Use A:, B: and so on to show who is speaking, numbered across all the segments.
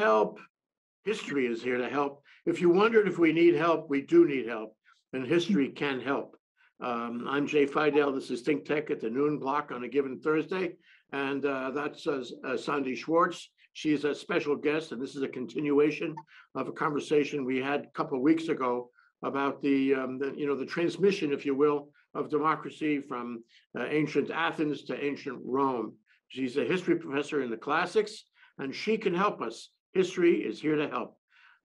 A: help. History is here to help. If you wondered if we need help, we do need help, and history can help. Um, I'm Jay Fidell. This is Think Tech at the noon block on a given Thursday. And uh, that's uh, uh, Sandy Schwartz. She's a special guest, and this is a continuation of a conversation we had a couple of weeks ago about the, um, the you know, the transmission, if you will, of democracy from uh, ancient Athens to ancient Rome. She's a history professor in the classics, and she can help us. History is here to help.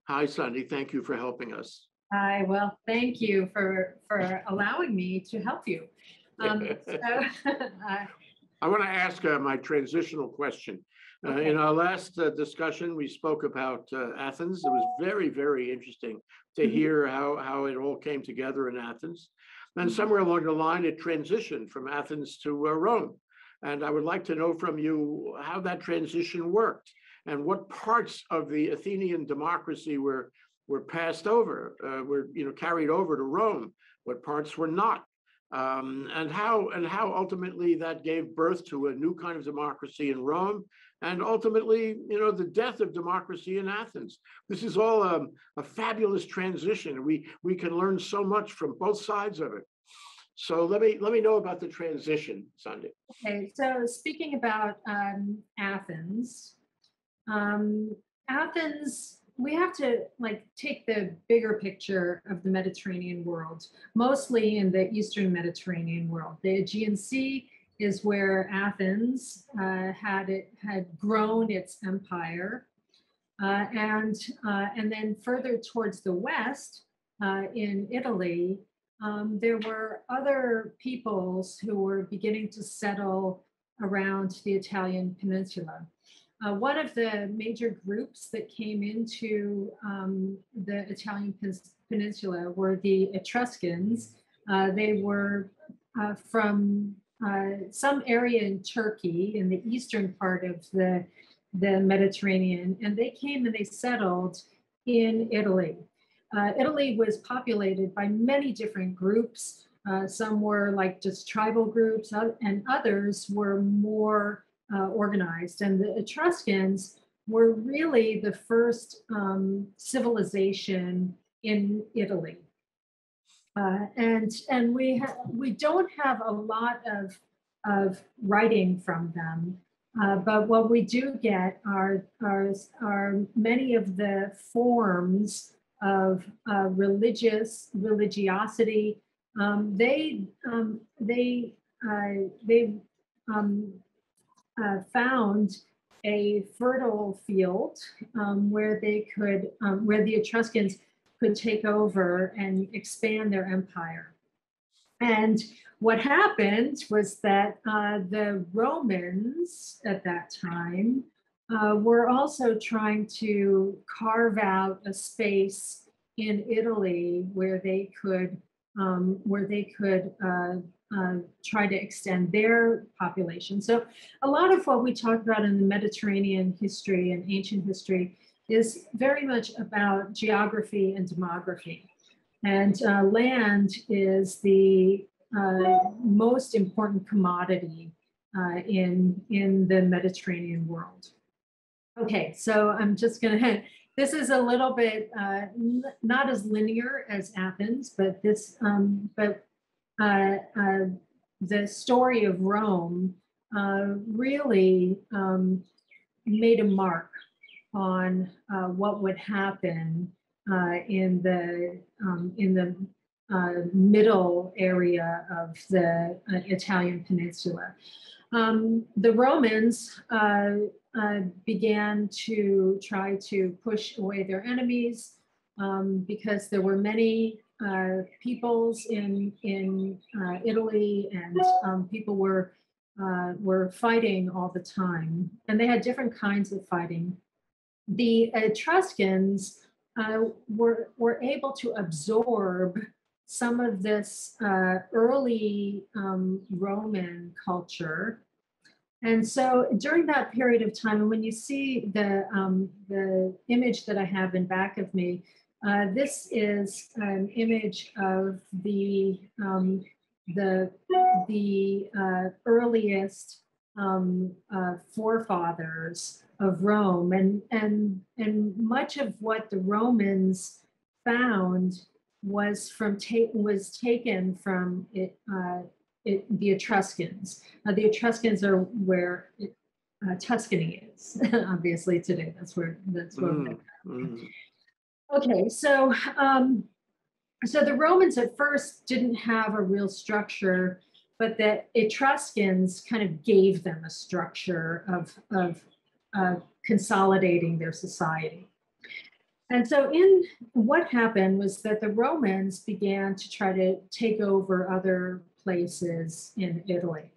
A: Hi, Sandy. Thank you for helping us.
B: Hi, well, thank you for, for allowing me to help you. Um, so, uh,
A: I want to ask uh, my transitional question. Uh, In our last uh, discussion, we spoke about uh, Athens. It was very, very interesting to
B: Mhm.
A: hear how, how it all came together in Athens. And somewhere along the line, it transitioned from Athens to uh, Rome. And I would like to know from you how that transition worked and what parts of the Athenian democracy were, were passed over, uh, were, you know, carried over to Rome, what parts were not. Um, and how and how ultimately that gave birth to a new kind of democracy in Rome, and ultimately, you know, the death of democracy in Athens. This is all um, a fabulous transition. We we can learn so much from both sides of it. So let me let me know about the transition, Sandy.
B: Okay, so speaking about um, Athens, um, Athens, we have to like take the bigger picture of the Mediterranean world, mostly in the Eastern Mediterranean world. The Aegean Sea is where Athens uh, had it had grown its empire, uh, and uh, and then further towards the west uh, in Italy, um, there were other peoples who were beginning to settle around the Italian peninsula. Uh, one of the major groups that came into um, the Italian peninsula were the Etruscans. Uh, they were uh, from uh, some area in Turkey, in the eastern part of the, the Mediterranean, and they came and they settled in Italy. Uh, Italy was populated by many different groups. Uh, some were like just tribal groups, and others were more uh, organized. And the Etruscans were really the first um, civilization in Italy. Uh, and and we ha- we don't have a lot of of writing from them, uh, but what we do get are are, are many of the forms of uh, religious religiosity. Um, they um, they uh, they um, uh, found a fertile field um, where they could um, where the Etruscans could take over and expand their empire. And what happened was that uh, the Romans at that time uh, were also trying to carve out a space in Italy where they could um, where they could uh, uh, try to extend their population. So a lot of what we talk about in the Mediterranean history and ancient history is very much about geography and demography. And uh, land is the uh, most important commodity uh, in, in the Mediterranean world. Okay, so I'm just gonna, this is a little bit uh, not as linear as Athens, but this, um, but uh, uh, the story of Rome uh, really um, made a mark on uh, what would happen uh, in the um, in the middle area of the Italian peninsula. Um, the Romans uh, began to try to push away their enemies um, because there were many uh, peoples in in uh, Italy, and um, people were uh, were fighting all the time, and they had different kinds of fighting. The Etruscans uh, were were able to absorb some of this uh, early um, Roman culture. And so during that period of time, and when you see the, um, the image that I have in back of me, uh, this is an image of the, um, the, the uh, earliest um, uh, forefathers of Rome, and and and much of what the Romans found was from ta- was taken from it, uh, it the Etruscans. The Etruscans are where it, uh, Tuscany is, obviously today. That's where that's where.
A: Mm.
B: Okay, so um, so the Romans at first didn't have a real structure, but the Etruscans kind of gave them a structure of of uh, consolidating their society. And so, in what happened was that the Romans began to try to take over other places in Italy.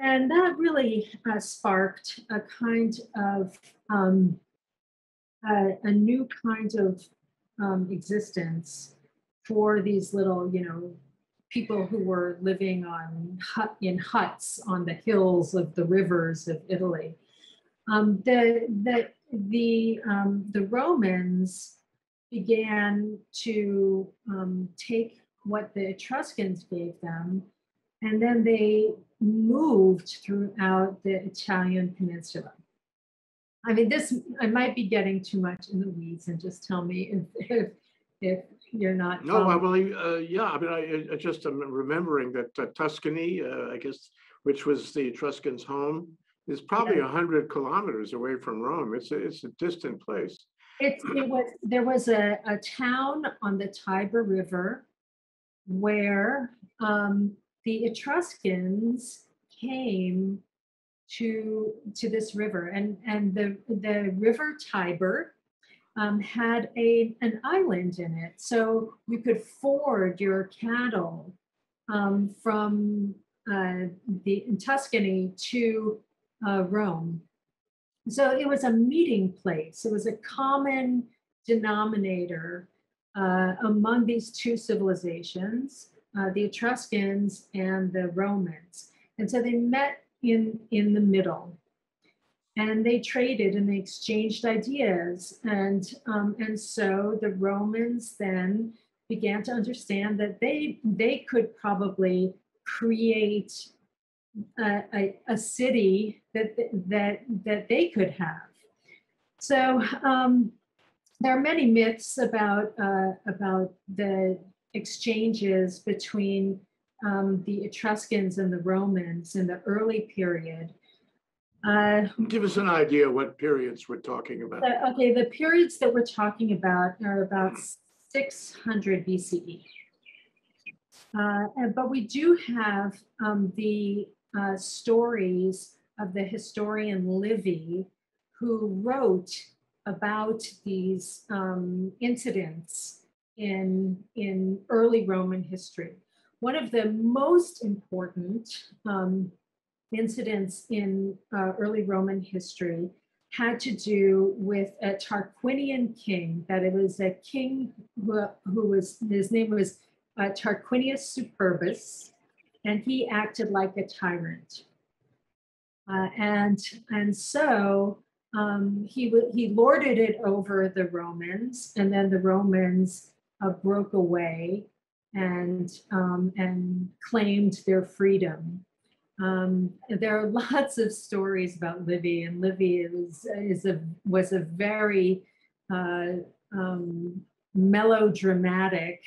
B: And that really uh, sparked a kind of um, a, a new kind of um, existence for these little, you know, people who were living on hut in huts on the hills of the rivers of Italy. Um, the the the um, the Romans began to um, take what the Etruscans gave them, and then they moved throughout the Italian peninsula. I mean, this I might be getting too much in the weeds, and just tell me if if, if you're not.
A: No, I
B: following.
A: believe, uh, yeah, I mean, I, I just am remembering that uh, Tuscany, uh, I guess, which was the Etruscans' home, is probably a hundred kilometers away from Rome. It's, a it's a distant place.
B: It's, it was, there was a, a town on the Tiber River where um, the Etruscans came to, to this river and, and the, the river Tiber um, had a, an island in it. So you could ford your cattle um, from uh, the in Tuscany to uh, Rome. So it was a meeting place. It was a common denominator uh, among these two civilizations, uh, the Etruscans and the Romans. And so they met in, in the middle and they traded and they exchanged ideas. And, um, and so the Romans then began to understand that they, they could probably create a, a, a city that, that, that they could have. So um, there are many myths about, uh, about the exchanges between um, the Etruscans and the Romans in the early period. Uh,
A: Give us an idea what periods we're talking about.
B: the- okay, the periods that we're talking about are about 600 BCE. Uh, but we do have um, the uh, stories of the historian Livy, who wrote about these um, incidents in, in early Roman history. One of the most important um, incidents in uh, early Roman history had to do with a Tarquinian king, that it was a king who, who was, his name was uh, Tarquinius Superbus, and he acted like a tyrant. Uh, and, and so um, he, he lorded it over the Romans, and then the Romans uh, broke away and, um, and claimed their freedom. Um, there are lots of stories about Livy, and Livy is, is a, was a very uh, um, melodramatic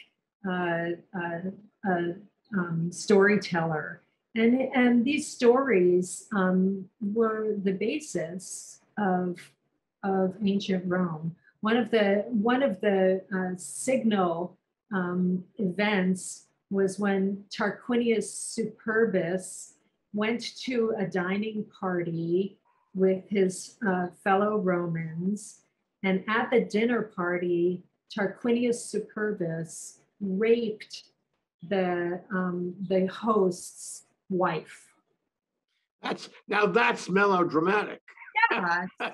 B: uh, uh, uh, um, storyteller. And, and these stories um, were the basis of, of ancient Rome. One of the, one of the uh, signal um, events was when Tarquinius Superbus went to a dining party with his uh, fellow Romans. And at the dinner party, Tarquinius Superbus raped the, um, the host's wife.
A: That's, now that's melodramatic.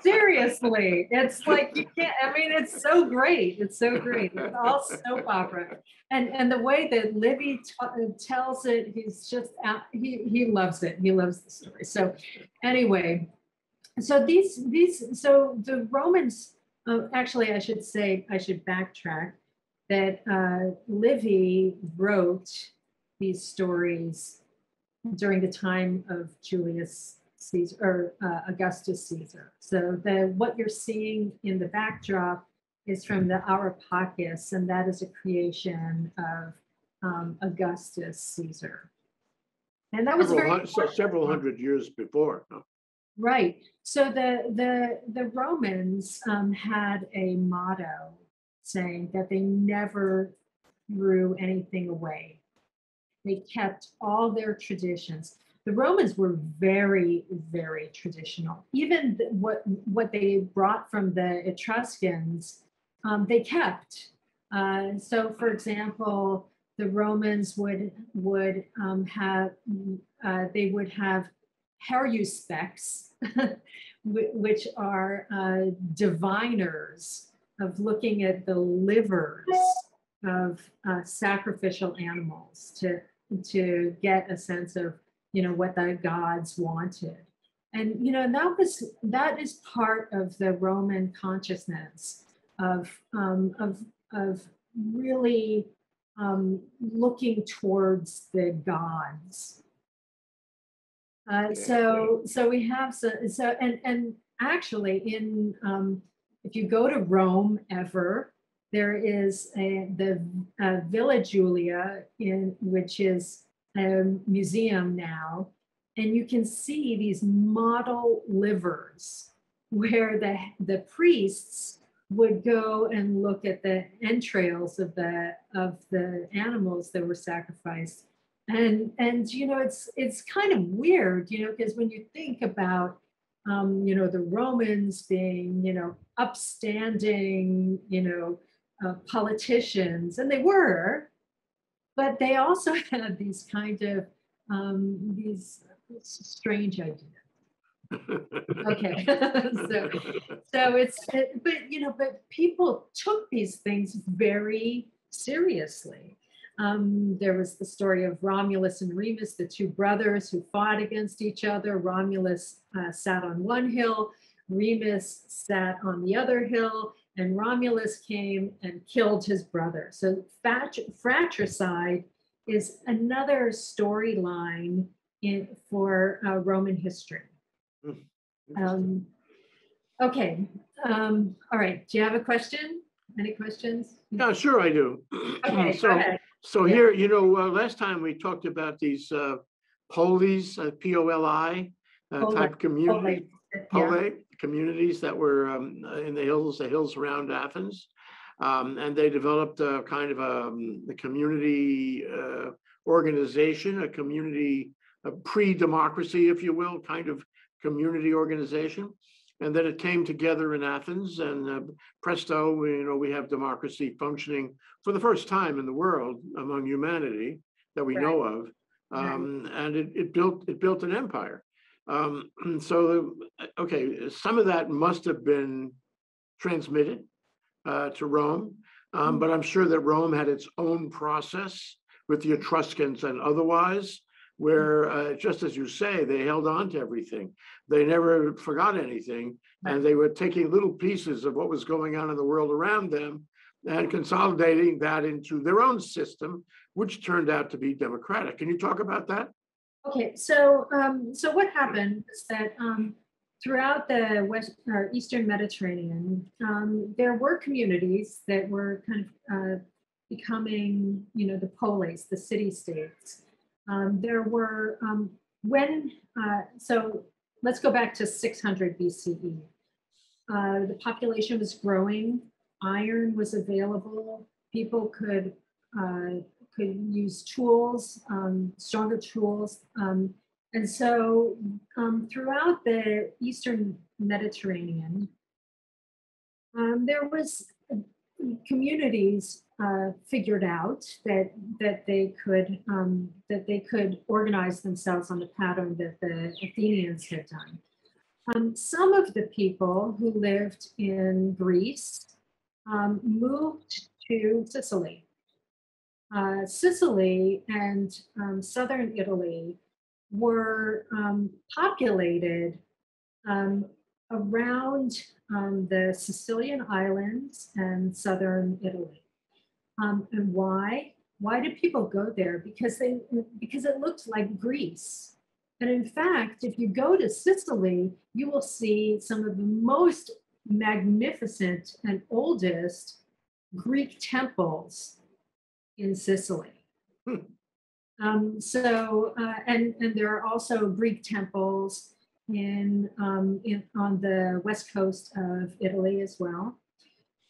B: Seriously. It's like you can't, I mean, it's so great. It's so great. It's all soap opera. And and the way that Livy t- tells it, he's just out, he he loves it. He loves the story. So anyway, so these these so the Romans uh, actually I should say I should backtrack that uh, Livy wrote these stories during the time of Julius Caesar, or uh, Augustus Caesar. So the, what you're seeing in the backdrop is from the Ara Pacis, and that is a creation of um, Augustus Caesar. And that was
A: Several
B: very
A: hun- Several hundred years before. no?
B: Right. So the the the Romans um, had a motto saying that they never threw anything away. They kept all their traditions. The Romans were very, very traditional. Even what what they brought from the Etruscans, um, they kept. Uh, so, for example, the Romans would would um, have uh, they would have specs, which are uh, diviners of looking at the livers of uh, sacrificial animals to to get a sense of you know what the gods wanted. And you know that was that is part of the roman consciousness of um, of of really um, looking towards the gods. Uh, so so we have so so and and actually in um, if you go to Rome ever, there is a, the uh, Villa Giulia in which is a museum now, and you can see these model livers where the the priests would go and look at the entrails of the of the animals that were sacrificed. And and you know it's it's kind of weird you know because when you think about um, you know the romans being you know upstanding you know uh, politicians and they were but they also had these kind of um, these strange ideas. Okay. So so it's it, but you know but people took these things very seriously. Um, there was the story of Romulus and Remus, the two brothers who fought against each other. Romulus uh, sat on one hill, Remus sat on the other hill, and Romulus came and killed his brother. So fratricide is another storyline in for uh, Roman history.
A: Hmm,
B: Um, okay, um, all right. Do you have a question? Any questions?
A: Yeah, sure I do.
B: Okay,
A: So, so
B: Yeah.
A: here, you know, uh, last time we talked about these uh, polis, uh, P-O-L-I uh, type community,
B: Yeah.
A: Communities that were um, in the hills, the hills around Athens. Um, and they developed a kind of um, a community uh, organization, a community, a pre-democracy, if you will, kind of community organization. And then it came together in Athens and uh, presto, we- you know, we have democracy functioning for the first time in the world among humanity that we know of.
B: Right.
A: Um, and it, it built, it built an empire. Um, so, uh, okay, some of that must have been transmitted uh, to Rome. Um, but I'm sure that Rome had its own process with the Etruscans and otherwise, where, uh, just as you say, they held on to everything. They never forgot anything, and they were taking little pieces of what was going on in the world around them and consolidating that into their own system, which turned out to be democratic. Can you talk about that?
B: Okay, so um, so what happened is that um, throughout the west or eastern Mediterranean, um, there were communities that were kind of uh, becoming, you know, the polis, the city states. Um, there were um, when uh, so let's go back to 600 BCE. Uh, the population was growing. Iron was available. People could uh, could use tools, um, stronger tools. Um, and so um, throughout the Eastern Mediterranean, um, there was uh, communities uh, figured out that that they could um, that they could organize themselves on the pattern that the Athenians had done. Um, some of the people who lived in Greece um, moved to Sicily uh, Sicily and um, southern Italy were um, populated um, around um, the Sicilian Islands and southern Italy. Um, and why? Why did people go there? Because they because it looked like Greece. And in fact, if you go to Sicily, you will see some of the most magnificent and oldest Greek temples in Sicily.
A: Hmm.
B: Um, so, uh, and, and there are also Greek temples in, um, in, on the west coast of Italy as well.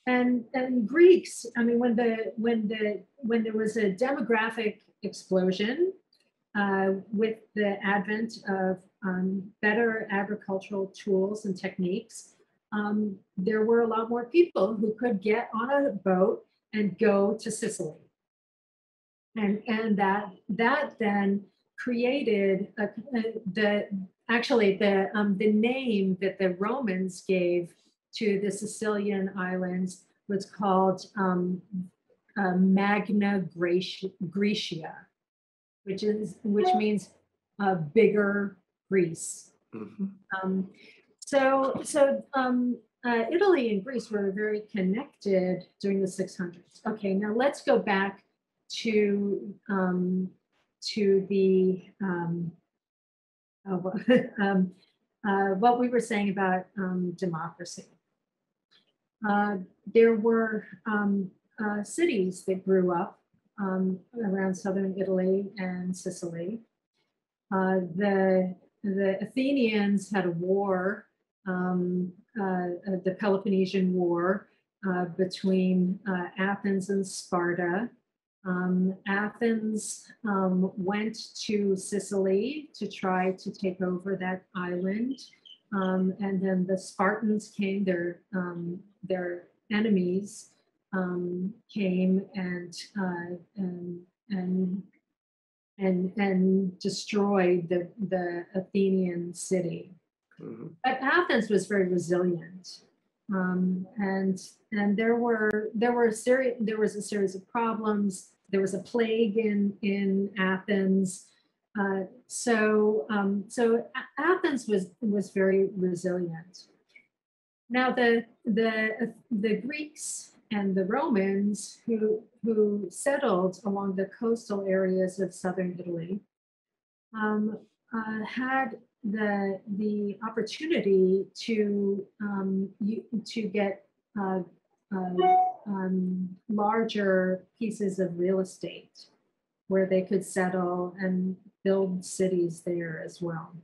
B: And, and Greeks, I mean, when the, when the, when there was a demographic explosion uh, with the advent of um, better agricultural tools and techniques, um, there were a lot more people who could get on a boat and go to Sicily. And, and that, that then created a, a- the, actually the, um, the name that the Romans gave to the Sicilian islands was called um, uh, Magna Graecia, Graecia, which is, which means uh, bigger Greece.
A: Mhm.
B: Um, so, so um, uh, Italy and Greece were very connected during the 600s. Okay, now let's go back to um, to the um, wha- um, uh, what we were saying about um, democracy. Uh, there were um, uh, cities that grew up um, around southern Italy and Sicily. Uh, the the Athenians had a war, uh, the Peloponnesian War between Athens and Sparta. Um, Athens um, went to Sicily to try to take over that island. Um, and then the Spartans came, their, um, their enemies um, came and, uh, and, and and and destroyed the the Athenian city.
A: Mhm.
B: But Athens was very resilient, um, and and there were there were a series there was a series of problems. There was a plague in in Athens, uh, so um, so Athens was was very resilient. Now the the the Greeks and the Romans who who settled along the coastal areas of southern Italy um, uh, had the the opportunity to um, you, to get uh, uh, um, larger pieces of real estate where they could settle and build cities there as well.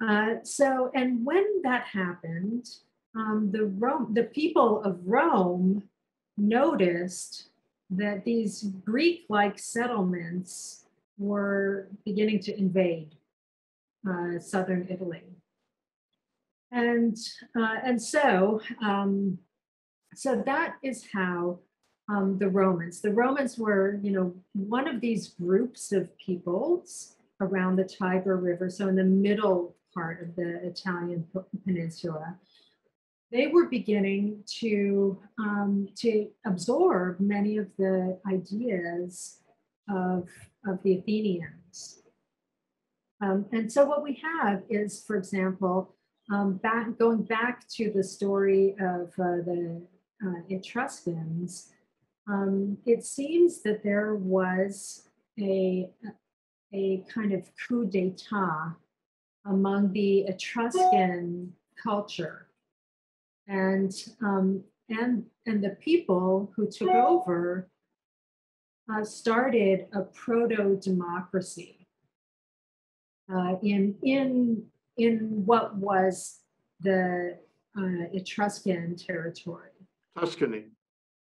B: Uh, so, and when that happened, um, the Rome, the people of Rome noticed that these Greek-like settlements were beginning to invade uh, southern Italy, and uh, and so um, so that is how um, the Romans. The Romans were, you know, one of these groups of peoples around the Tiber River, so in the middle part of the Italian peninsula they were beginning to um, to absorb many of the ideas of of the Athenians. Um, and so what we have is, for example, um, back going back to the story of uh, the uh, Etruscans, um, it seems that there was a a kind of coup d'état among the Etruscan culture and um, and and the people who took over uh, started a proto democracy uh, in in in what was the uh, Etruscan territory.
A: Tuscany.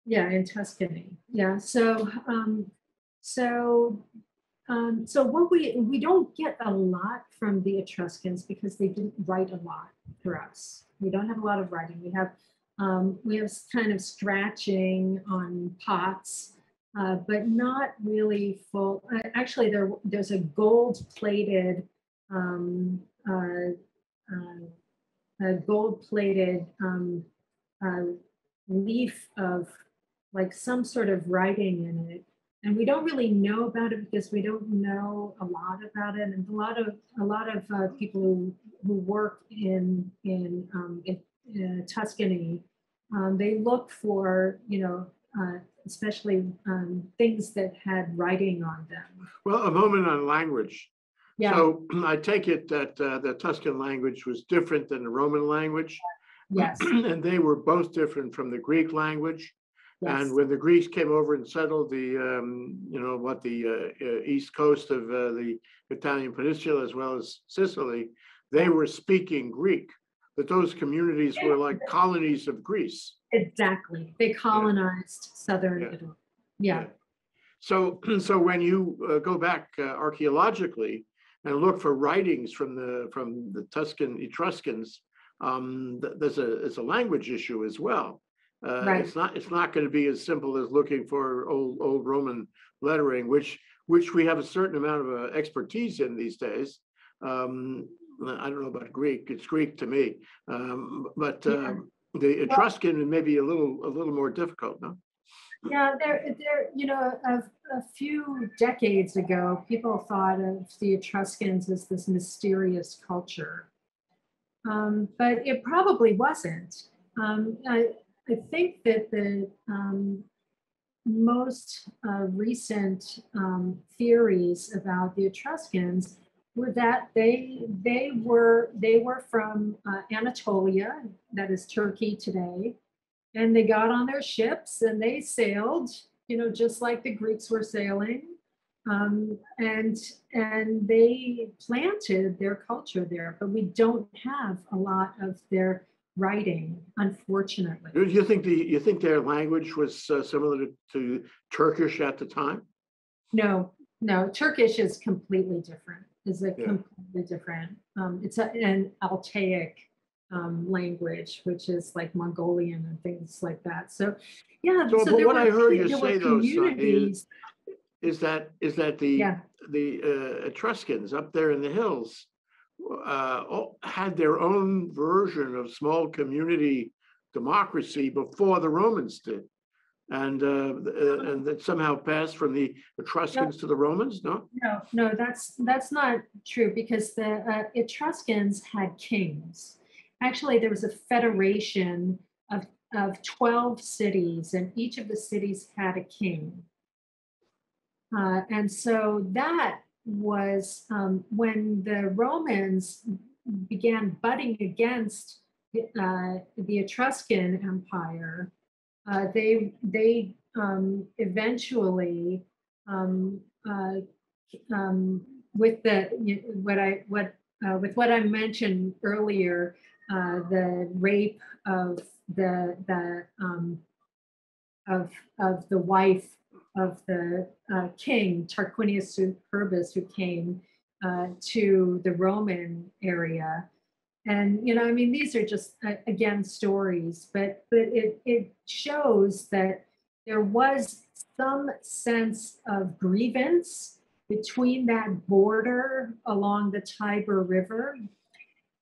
B: Yeah, in Tuscany. Yeah. So um, so um, so what we we don't get a lot from the Etruscans because they didn't write a lot for us. We don't have a lot of writing. We have um, we have kind of scratching on pots, uh, but not really full. Uh, actually, there there's a gold plated um, uh, uh, a gold plated um, uh, leaf of like some sort of writing in it. And we don't really know about it because we don't know a lot about it. And a lot of a lot of uh, people who who work in in, um, in, uh, Tuscany um, they look for you know uh, especially um, things that had writing on them.
A: Well, a moment on language.
B: Yeah,
A: So I take it that uh, the Tuscan language was different than the Roman language,
B: yes,
A: and they were both different from the Greek language.
B: yes,
A: And when the Greeks came over and settled the, um, you know, what the uh, uh, east coast of uh, the Italian peninsula as well as Sicily, they were speaking Greek. But those communities were like colonies of Greece.
B: exactly. They colonized southern
A: Yeah.
B: Italy. Yeah,
A: So, so when you uh, go back uh, archaeologically and look for writings from the, from the Tuscan Etruscans, um, th- there's a, it's a language issue as well. Uh,
B: Right.
A: It's not, it's not going to be as simple as looking for old, old Roman lettering, which, which we have a certain amount of uh, expertise in these days. Um, I don't know about Greek, it's Greek to me, um, but
B: Yeah.
A: um, the Etruscan may be a little, a little more difficult, no?
B: yeah, there, there, you know, a, a few decades ago, people thought of the Etruscans as this mysterious culture. Um, but it probably wasn't. Um, I, I think that the um, most uh, recent um, theories about the Etruscans were that they they were they were from uh, Anatolia, that is Turkey today, and they got on their ships and they sailed, you know, just like the Greeks were sailing, um, and and they planted their culture there. But we don't have a lot of their writing, unfortunately.
A: Do you think the, you think their language was uh, similar to- to Turkish at the time?
B: No, no, Turkish is completely different. Is a
A: Yeah.
B: completely different. Um, it's a, an Altaic um, language, which is like Mongolian and things like that. So, yeah.
A: So, but
B: there
A: what I heard you say though, Sonny, is- Is that, is that the,
B: Yeah,
A: the uh, Etruscans up there in the hills uh, all- had their own version of small community democracy before the Romans did? And, uh, uh, and that somehow passed from the Etruscans to the Romans, no?
B: no, no, that's that's not true because the uh, Etruscans had kings. Actually, there was a federation of of twelve cities, and each of the cities had a king. Uh, and so that was um, when the Romans began butting against uh, the Etruscan Empire. Uh, they they um, eventually um, uh, um, with the what I what uh, with what I mentioned earlier, uh, the rape of the the um, of of the wife of the uh, king Tarquinius Superbus, who came uh, to the Roman area. And you know, I mean, these are just uh, again stories, but but it it shows that there was some sense of grievance between that border along the Tiber River,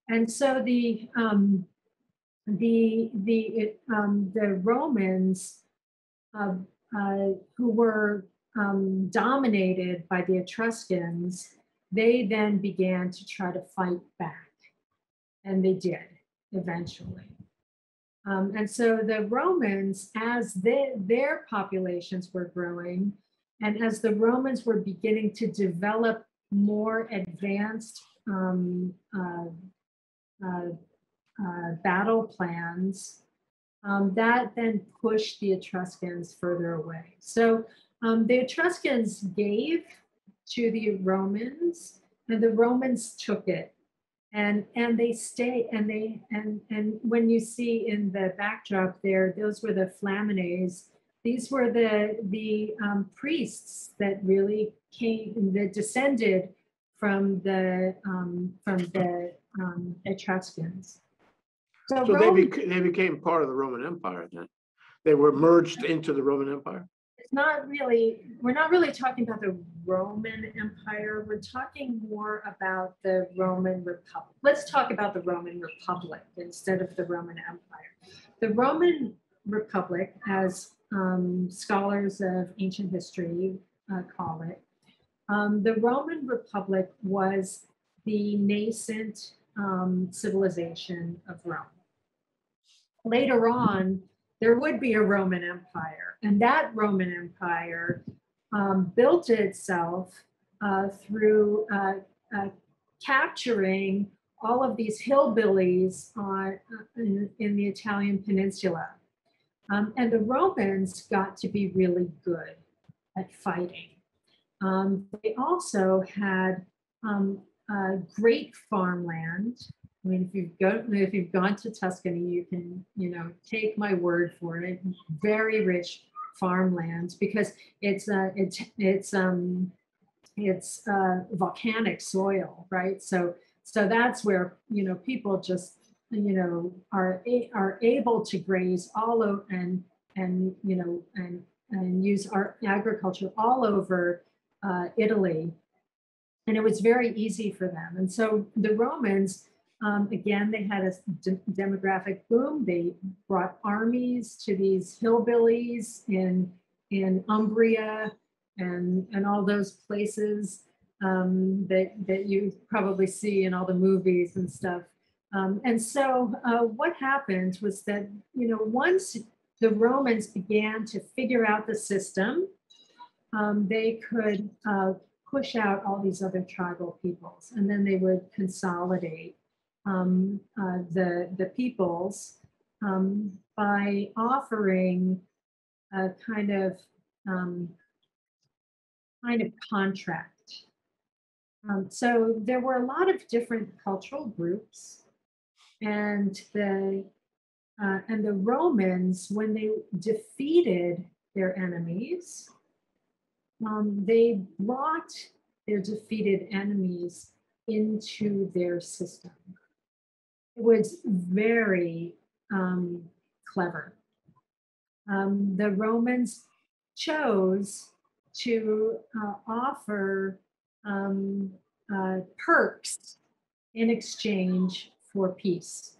B: and so the um, the the it, um, the Romans uh, uh, who were um, dominated by the Etruscans, they then began to try to fight back, and they did eventually. Um, and so the Romans, as they, their populations were growing, and as the Romans were beginning to develop more advanced um, uh, uh, uh, battle plans, um, that then pushed the Etruscans further away. So um, the Etruscans gave to the Romans, and the Romans took it. And, and they stay and they and and when you see in the backdrop there those were the flamines these were the the um, priests that really came that descended from the um, from the um, Etruscans. So,
A: So they
B: Rome-
A: bec- they became part of the Roman Empire then? They were merged into the Roman Empire?
B: it's not really we're not really talking about the Roman Empire. We're talking more about the Roman Republic. Let's talk about the Roman Republic instead of the Roman Empire. The Roman Republic, as um, scholars of ancient history uh, call it, um, the Roman Republic was the nascent um, civilization of Rome. Later on, there would be a Roman Empire, and that Roman Empire um, built itself uh, through uh, uh, capturing all of these hillbillies on, in, in the Italian peninsula. Um, and the Romans got to be really good at fighting. Um, they also had um, uh, great farmland. I mean, if you've go, if you've gone to Tuscany, you can, you know, take my word for it. Very rich farmland because it's uh, it's it's um it's uh, volcanic soil, right? So so that's where you know people just you know are are able to graze all over and and you know and and use our agriculture all over uh, Italy, and it was very easy for them. And so the Romans, um, again, they had a de- demographic boom. They brought armies to these hillbillies in in Umbria and and all those places um, that that you probably see in all the movies and stuff. Um, and so uh, what happened was that you know once the Romans began to figure out the system, um, they could uh, push out all these other tribal peoples, and then they would consolidate um, uh, the the peoples um, by offering a kind of um, kind of contract. Um, so there were a lot of different cultural groups, and the uh, and the Romans, when they defeated their enemies, um, they brought their defeated enemies into their system. It was very um, clever. Um, the Romans chose to uh, offer um, uh, perks in exchange for peace.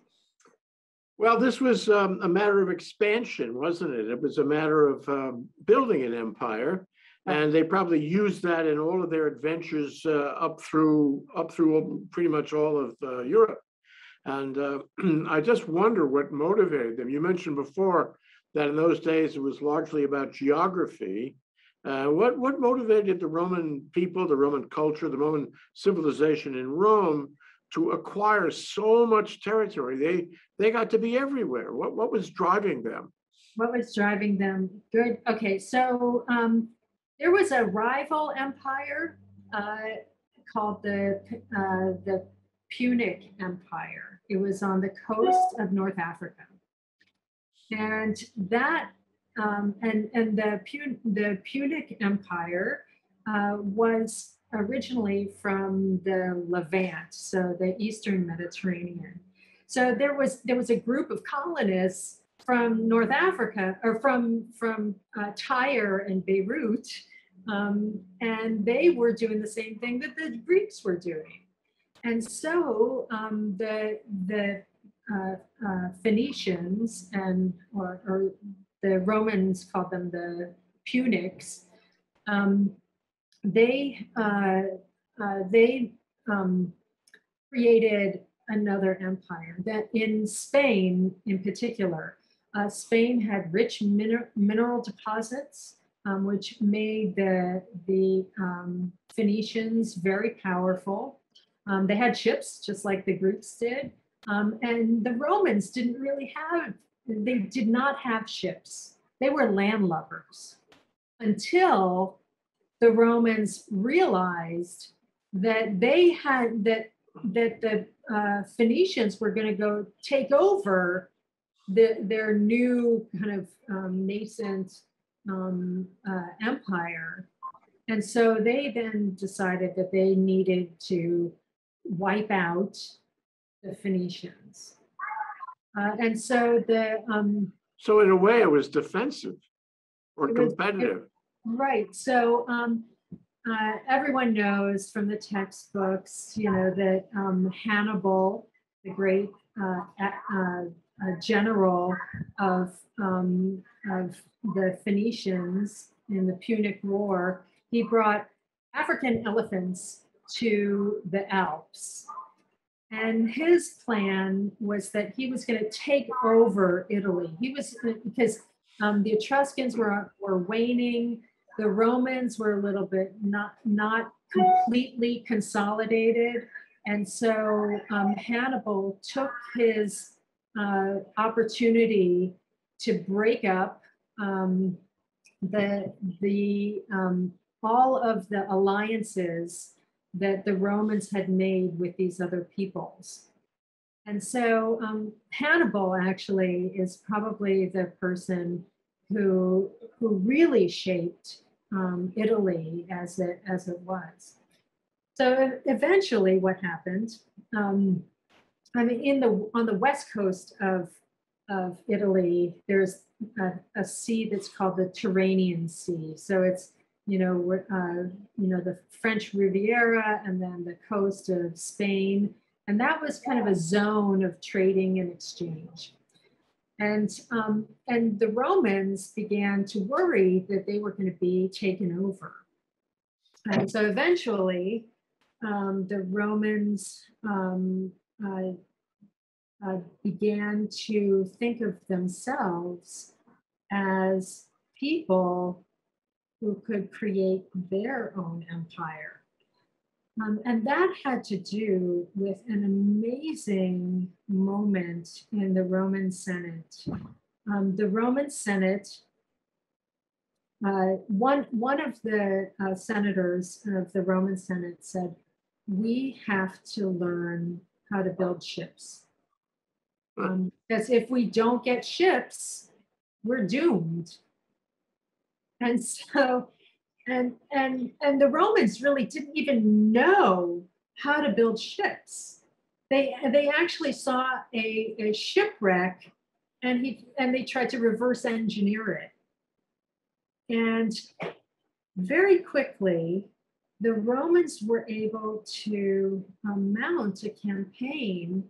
A: Well, this was um, a matter of expansion, wasn't it? It was a matter of um, building an empire, and they probably used that in all of their adventures uh, up through up through pretty much all of uh, Europe. And uh, I just wonder what motivated them. You mentioned before that in those days it was largely about geography. Uh, what what motivated the Roman people, the Roman culture, the Roman civilization in Rome to acquire so much territory? They they got to be everywhere. What what was driving them?
B: What was driving them? Good. Okay, so um, there was a rival empire uh, called the uh, the Punic Empire. It was on the coast of North Africa and that um, and and the Pun- the Punic Empire uh, was originally from the Levant, so the Eastern Mediterranean. So there was there was a group of colonists from North Africa or from from uh, Tyre and Beirut, um, and they were doing the same thing that the Greeks were doing. And so um, the the uh, uh, Phoenicians and or, or, the Romans called them the Punics. Um, they uh, uh, they um, created another empire that in Spain, in particular, uh, Spain had rich mineral, mineral deposits, um, which made the the um, Phoenicians very powerful. Um, they had ships, just like the Greeks did. Um, and the Romans didn't really have, they did not have ships. They were landlubbers until the Romans realized that they had, that, that the uh, Phoenicians were going to go take over the, their new kind of um, nascent um, uh, empire. And so they then decided that they needed to wipe out the Phoenicians. Uh, and so the um,
A: so in a way it was defensive or
B: it was,
A: competitive. It,
B: right. So um, uh, everyone knows from the textbooks, you know, that um, Hannibal, the great uh, uh general of um, of the Phoenicians in the Punic War, he brought African elephants to the Alps and his plan was that he was going to take over Italy. He was because um, the Etruscans were were waning. The Romans were a little bit not not completely consolidated. And so um, Hannibal took his uh, opportunity to break up um, the, the, um, all of the alliances that the Romans had made with these other peoples. And so um, Hannibal actually is probably the person who, who really shaped um, Italy as it, as it was. So eventually what happened, um, I mean, in the, on the west coast of, of Italy, there's a, a sea that's called the Tyrrhenian Sea. So it's, you know, uh, you know, the French Riviera and then the coast of Spain. And that was kind of a zone of trading and exchange. And, um, and the Romans began to worry that they were going to be taken over. And so eventually, um, the Romans um, uh, uh, began to think of themselves as people who could create their own empire. Um, and that had to do with an amazing moment in the Roman Senate. Um, the Roman Senate, uh, one, one of the uh, senators of the Roman Senate said, We have to learn how to build ships. Um, because if we don't get ships, we're doomed. And so and and and the romans really didn't even know how to build ships. They they actually saw a, a shipwreck and he and they tried to reverse engineer it. And very quickly the romans were able to um, mount a campaign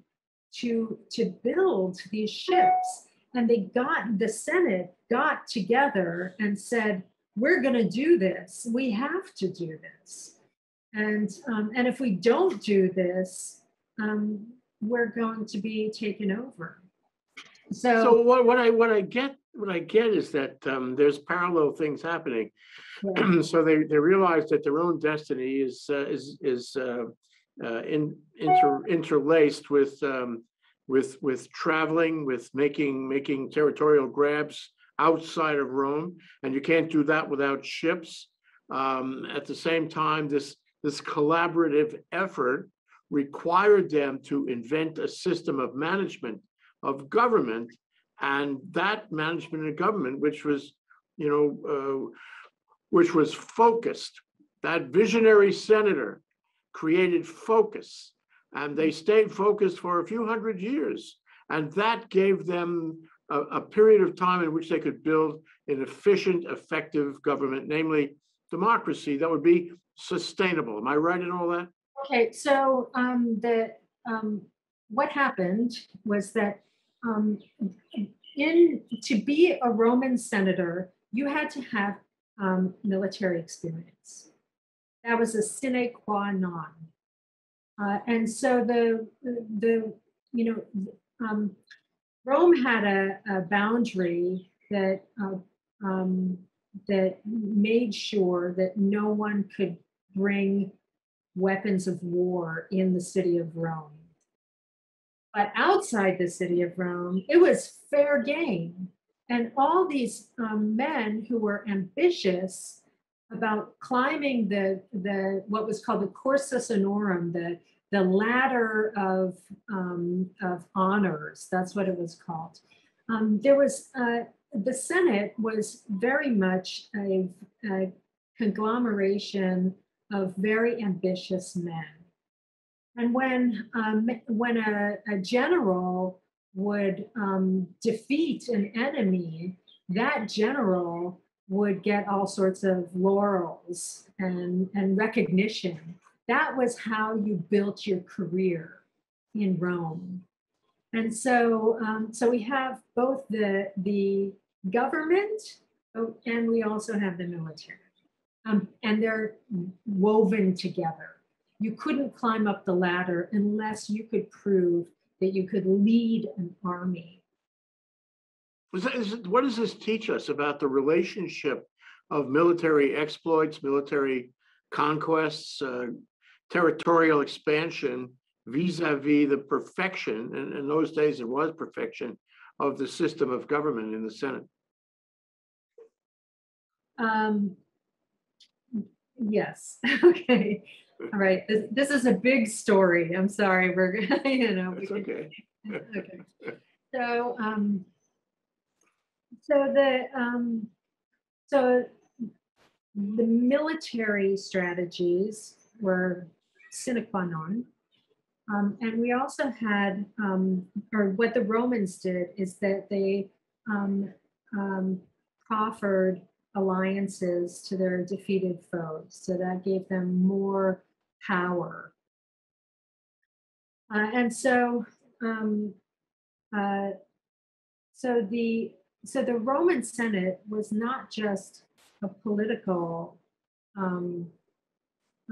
B: to to build these ships and they got the senate got together and said we're going to do this. We have to do this. And, um, and if we don't do this, um, we're going to be taken over.
A: So
B: So,
A: what, what I, what I get, what I get is that um, there's parallel things happening.
B: yeah,
A: So they, they realize that their own destiny is, uh, is, is uh, uh, in, inter, interlaced with, um, with, with traveling, with making, making territorial grabs outside of Rome, and you can't do that without ships. Um, at the same time, this, this collaborative effort required them to invent a system of management of government, and that management of government, which was, you know, uh, which was focused. That visionary senator created focus, and they stayed focused for a few hundred years, and that gave them a, a period of time in which they could build an efficient, effective government, namely democracy that would be sustainable. Am I right in all that?
B: okay, so um, the, um, what happened was that um, in, to be a Roman senator, you had to have um, military experience. That was a sine qua non. Uh, and so the, the, you know, um, Rome had a, a boundary that uh, um, that made sure that no one could bring weapons of war in the city of Rome. But outside the city of Rome, it was fair game. And all these um, men who were ambitious about climbing the, the what was called the Cursus Honorum, the, the ladder of, um, of honors, that's what it was called. Um, there was, uh, the Senate was very much a, a conglomeration of very ambitious men. And when um, when a, a general would um, defeat an enemy, that general would get all sorts of laurels and, and recognition. That was how you built your career in Rome. And so, um, so we have both the the government oh, and we also have the military, um, and they're woven together. You couldn't climb up the ladder unless you could prove that you could lead an army.
A: Was that- is What does this teach us about the relationship of military exploits, military conquests, uh, territorial expansion vis-à-vis the perfection, and in those days it was perfection, of the system of government in the Senate.
B: Um, yes, okay, all right, this, this is a big story, I'm sorry, we're, you know.
A: It's okay.
B: Okay, so, um, so the, um, so the military strategies were sine qua non. Um, and we also had, um, or what the Romans did is that they, um, um, proffered alliances to their defeated foes. So that gave them more power. Uh, and so, um, uh, so the so the Roman Senate was not just a political um,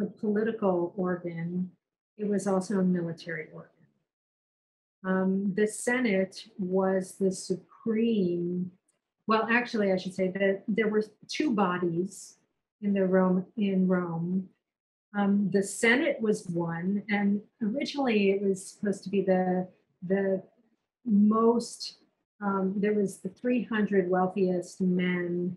B: a political organ; it was also a military organ. Um, the Senate was the supreme. Well, actually, I should say that there were two bodies in the Rome in Rome. Um, the Senate was one, and originally it was supposed to be the the most. Um, there was the 300 wealthiest men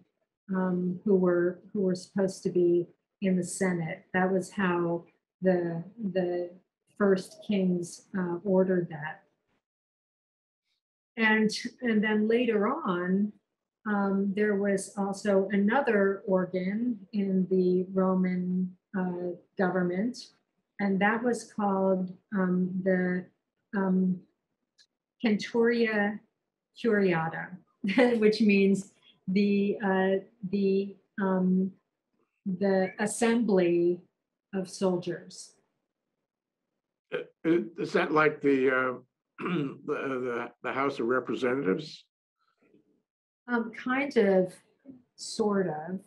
B: um, who were who were supposed to be in the Senate. That was how the the first kings uh, ordered that. And and then later on, um, there was also another organ in the Roman uh, government, and that was called um, the um, Centuria Curiata, which means the uh, the um, the assembly of soldiers.
A: Uh, uh, Is that like the, uh, the, the, the House of Representatives?
B: Um, kind of, sort of.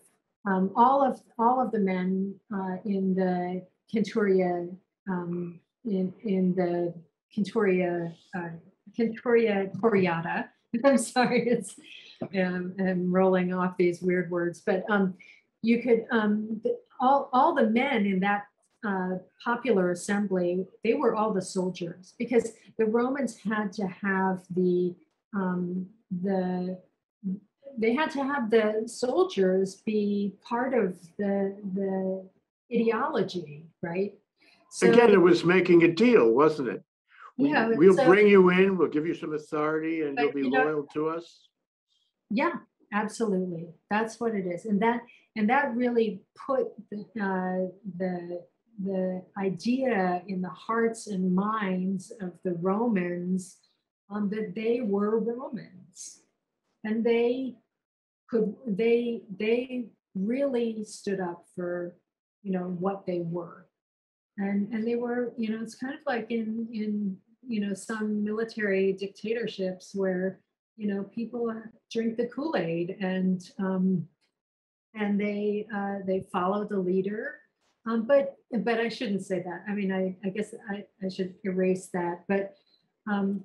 B: Um, all of all of the men uh, in the Centuria um, in in the Centuria uh, Centuria Coriata. I'm sorry, it's um, I'm rolling off these weird words, but um, you could um, the, all all the men in that uh, popular assembly they were all the soldiers because the Romans had to have the um, the they had to have the soldiers be part of the the ideology, right? So-
A: Again, it was making a deal, wasn't it? We-
B: Yeah,
A: We'll
B: so-
A: bring you in, we'll give you some authority and you'll be
B: you know-
A: loyal to us.
B: Yeah, absolutely. That's what it is. And that and that really put the uh, the the idea in the hearts and minds of the Romans um, that they were Romans. And they could they they really stood up for you know what they were. And and they were, you know, it's kind of like in in you know some military dictatorships where you know people drink the kool-aid and um and they uh they follow the leader. Um but but i shouldn't say that. I mean i i guess i i should erase that. But um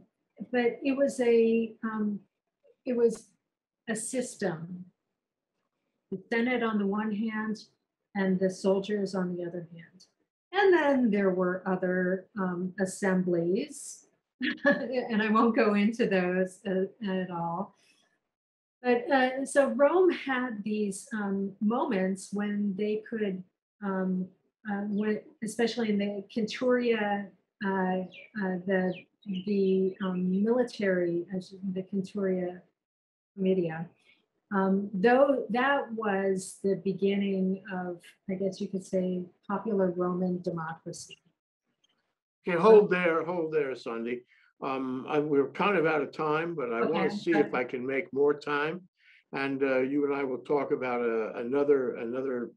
B: but it was a um it was a system. The senate on the one hand and the soldiers on the other hand and then there were other um assemblies and I won't go into those uh, at all. But uh, so Rome had these um, moments when they could, um, uh, when, especially in the Centuria, uh, uh, the the um, military, the Centuria Comitia. Um, though that was the beginning of, I guess you could say, popular Roman democracy.
A: Okay, hold there, hold there, Sandy. Um, I, we're kind of out of time, but I want to see if. I can make more time. And, uh, you and I will talk about, uh, another, another,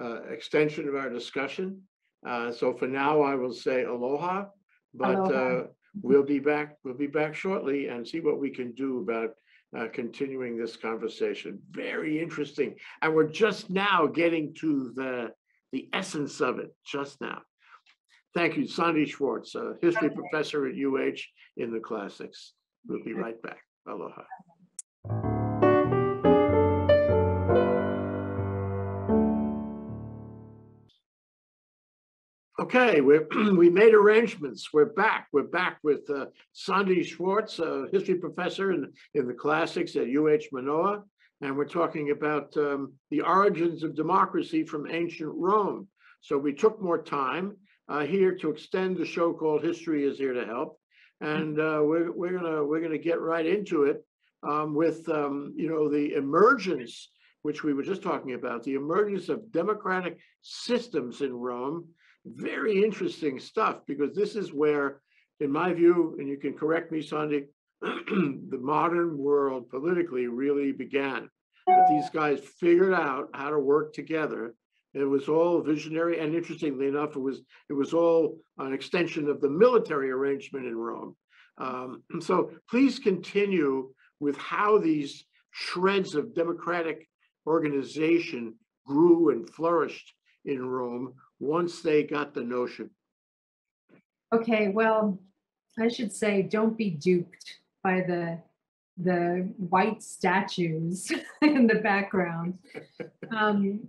A: uh, extension of our discussion. Uh, so for now, I will say aloha, but,
B: Aloha.
A: uh, we'll be back, we'll be back shortly and see what we can do about, uh, continuing this conversation. Very interesting. And we're just now getting to the, the essence of it, just now. Thank you, Sandy Schwartz, a history
B: Okay.
A: professor at UH in the classics. We'll be right back. Aloha. Okay, we we made arrangements. We're back. We're back with uh, Sandy Schwartz, a history professor in, in the classics at UH Manoa. And we're talking about um, the origins of democracy from ancient Rome. So we took more time uh, here to extend the show called History is Here to Help. And uh, we're, we're gonna we're gonna get right into it um, with um, you know the emergence, which we were just talking about, the emergence of democratic systems in Rome very interesting stuff because this is where, in my view, and you can correct me, Sandy, the modern world politically really began. That these guys figured out how to work together. It was all visionary, and interestingly enough, it was it was all an extension of the military arrangement in Rome. Um, so please continue with how these shreds of democratic organization grew and flourished in Rome once they got the notion.
B: Okay, well, I should say, don't be duped by the the white statues in the background. Um,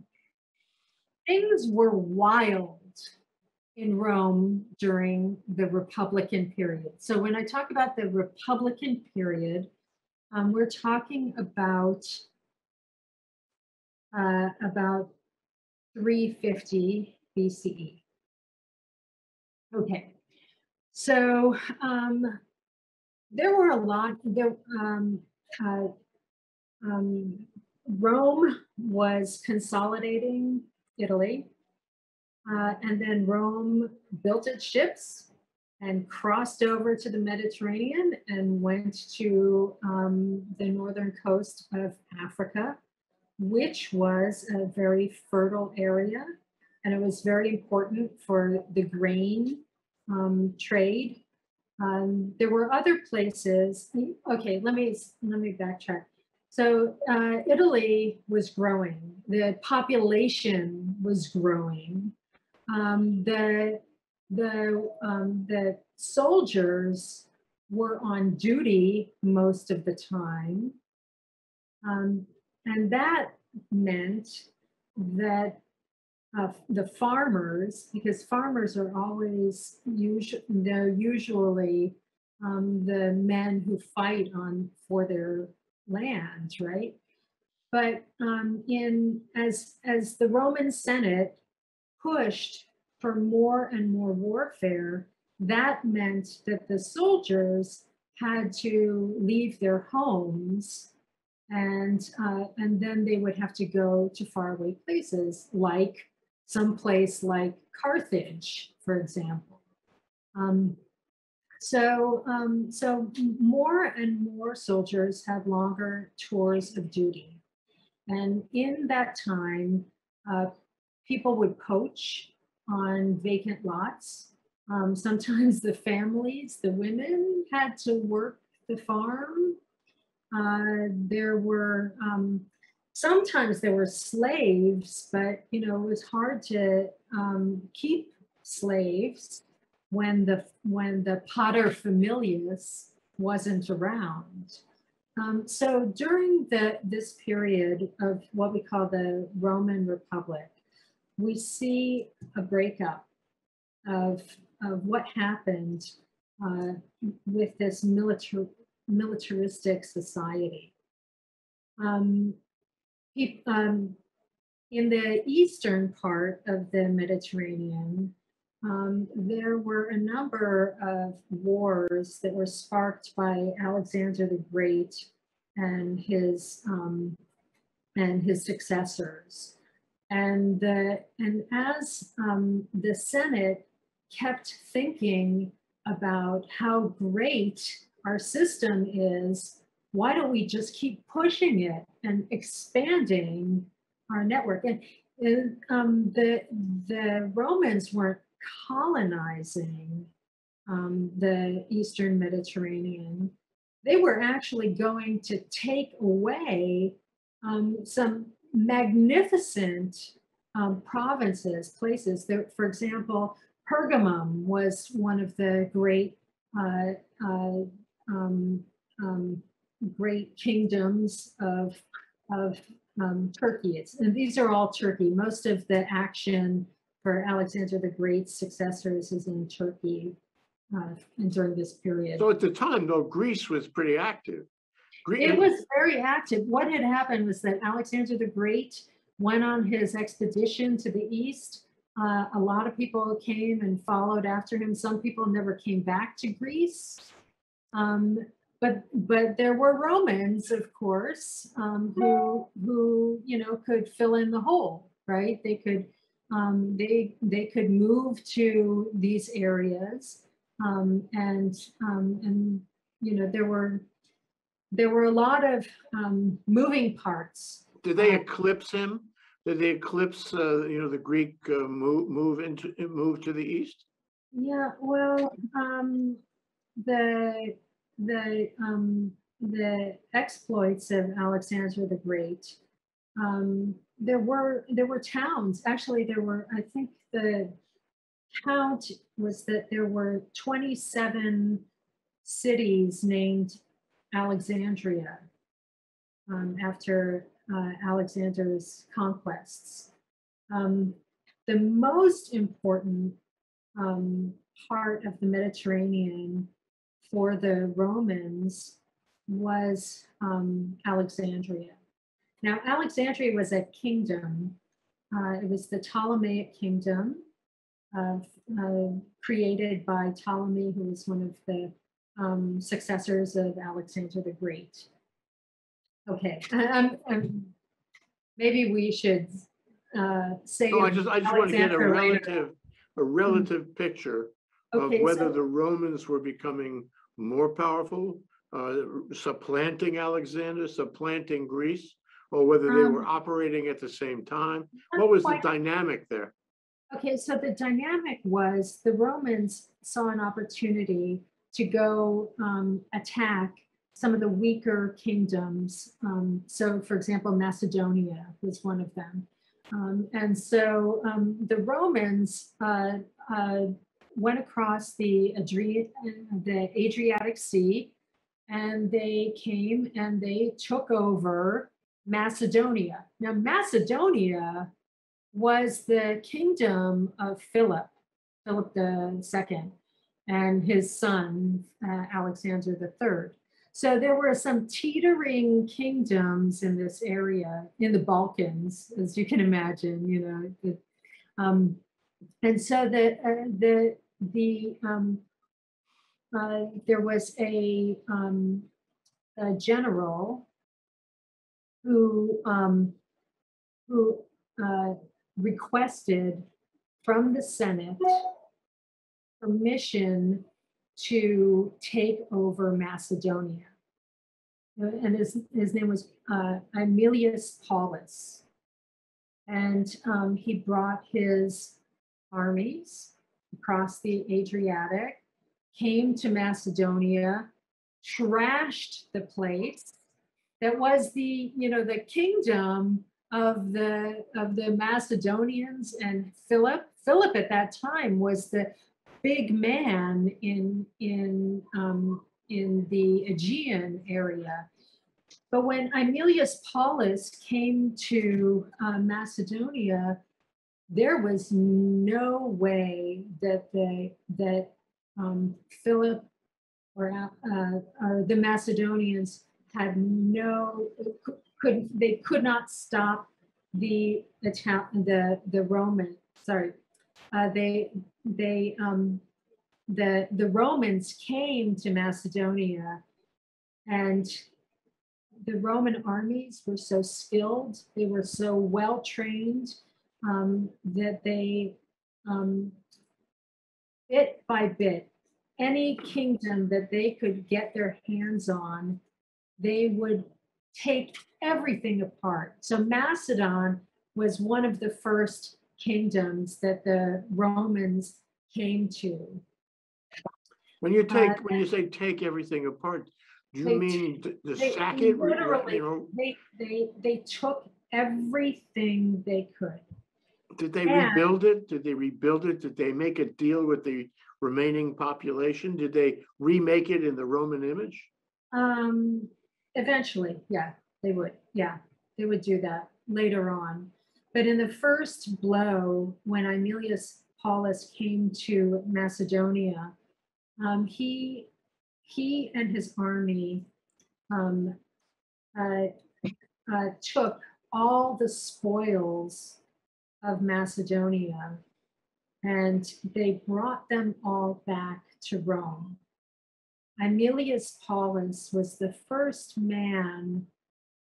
B: things were wild in Rome during the Republican period. So when I talk about the Republican period, um, we're talking about uh, about 350 BCE. Okay, so um, there were a lot, there, um, uh, um, Rome was consolidating Italy, uh, and then Rome built its ships and crossed over to the Mediterranean and went to um, the northern coast of Africa, which was a very fertile area and it was very important for the grain um, trade. Um, there were other places. Okay, let me let me backtrack. So uh, Italy was growing. The population was growing. Um, the the um, the soldiers were on duty most of the time, um, and that meant that of the farmers, because farmers are always usually they're usually um, the men who fight on for their land, right? But um, in as as the Roman Senate pushed for more and more warfare, that meant that the soldiers had to leave their homes and uh, and then they would have to go to faraway places like someplace like Carthage, for example. Um, so, um, so more and more soldiers had longer tours of duty. And in that time, uh, people would poach on vacant lots. Um, sometimes the families, the women had to work the farm. Uh, there were um, sometimes there were slaves, but you know, it was hard to um, keep slaves when the when the pater familias wasn't around. Um, so during the this period of what we call the Roman Republic, we see a breakup of of what happened uh, with this militar, militaristic society. Um, um, in the eastern part of the Mediterranean, um, there were a number of wars that were sparked by Alexander the Great and his um, and his successors. And the and as um, the Senate kept thinking about how great our system is, why don't we just keep pushing it and expanding our network? And, and um, the, the Romans weren't colonizing um, the Eastern Mediterranean. They were actually going to take away um, some magnificent um, provinces, places. That, for example, Pergamum was one of the great uh, uh, um, um, great kingdoms of, of um, Turkey. It's, and these are all Turkey. Most of the action for Alexander the Great's successors is in Turkey uh, and during this period.
A: So at the time, though, Greece was pretty active. Gre-
B: It was very active. What had happened was that Alexander the Great went on his expedition to the east. Uh, a lot of people came and followed after him. Some people never came back to Greece. Um, but but there were Romans, of course, um, who who you know could fill in the hole, right? They could um, they they could move to these areas, um, and um, and you know there were there were a lot of um, moving parts.
A: Did they eclipse him? Did they eclipse, uh, you know, the Greek uh, move, move into, move to the east?
B: Yeah, well, um, the the um, the exploits of Alexander the Great. Um, there were there were towns. Actually, there were. I think the count was that there were 27 cities named Alexandria um, after uh, Alexander's conquests. Um, the most important um, part of the Mediterranean for the Romans was um, Alexandria. Now, Alexandria was a kingdom. Uh, it was the Ptolemaic kingdom of, uh, created by Ptolemy, who was one of the um, successors of Alexander the Great. Okay, I'm, I'm, maybe we should uh, say.
A: No, I just, I just want to get a
B: later.
A: relative, a relative picture of
B: Okay,
A: whether
B: so-
A: the Romans were becoming more powerful, uh, supplanting Alexander, supplanting Greece, or whether they were
B: Um,
A: operating at the same time. What was the dynamic there?
B: Okay, so the dynamic was the Romans saw an opportunity to go um, attack some of the weaker kingdoms. Um, so, for example, Macedonia was one of them. Um, and so um, the Romans uh, uh, went across the, Adri- the Adriatic Sea and they came and they took over Macedonia. Now, Macedonia was the kingdom of Philip, Philip II, and his son, uh, Alexander III. So there were some teetering kingdoms in this area, in the Balkans, as you can imagine, you know. the- um, and so the, uh, the, the, um, uh, there was a, um, a general who, um, who uh, requested from the Senate permission to take over Macedonia. And his, his name was uh, Aemilius Paulus. And um, he brought his armies across the Adriatic, came to Macedonia, trashed the place that was the, you know, the kingdom of the of the Macedonians and Philip. Philip at that time was the big man in in um, in the Aegean area. But when Aemilius Paulus came to uh, Macedonia, there was no way that the that um, Philip or uh, or the Macedonians had no could they could not stop the the the Roman sorry uh, they they um, the the Romans came to Macedonia and the Roman armies were so skilled they were so well trained um, that they um, bit by bit any kingdom that they could get their hands on they would take everything apart. So Macedon was one of the first kingdoms that the Romans came to.
A: When you take,
B: Uh,
A: when you say take everything apart, do you mean to to
B: they
A: sack it?
B: literally-
A: You know,
B: They they they took everything they could.
A: Did they
B: and-
A: rebuild it? Did they rebuild it? Did they make a deal with the remaining population? Did they remake it in the Roman image?
B: Um, eventually, yeah, they would. Yeah, they would do that later on. But in the first blow, when Aemilius Paulus came to Macedonia, um, he he and his army um, uh, uh, took all the spoils of Macedonia and they brought them all back to Rome. Aemilius Paulus was the first man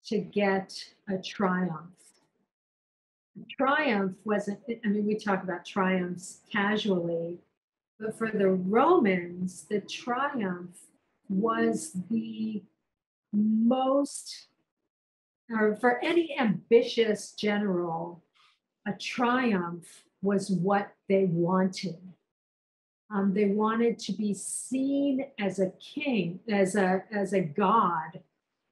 B: to get a triumph. Triumph wasn't, I mean, we talk about triumphs casually, but for the Romans, the triumph was the most, or for any ambitious general, a triumph was what they wanted. Um, they wanted to be seen as a king, as a as a god,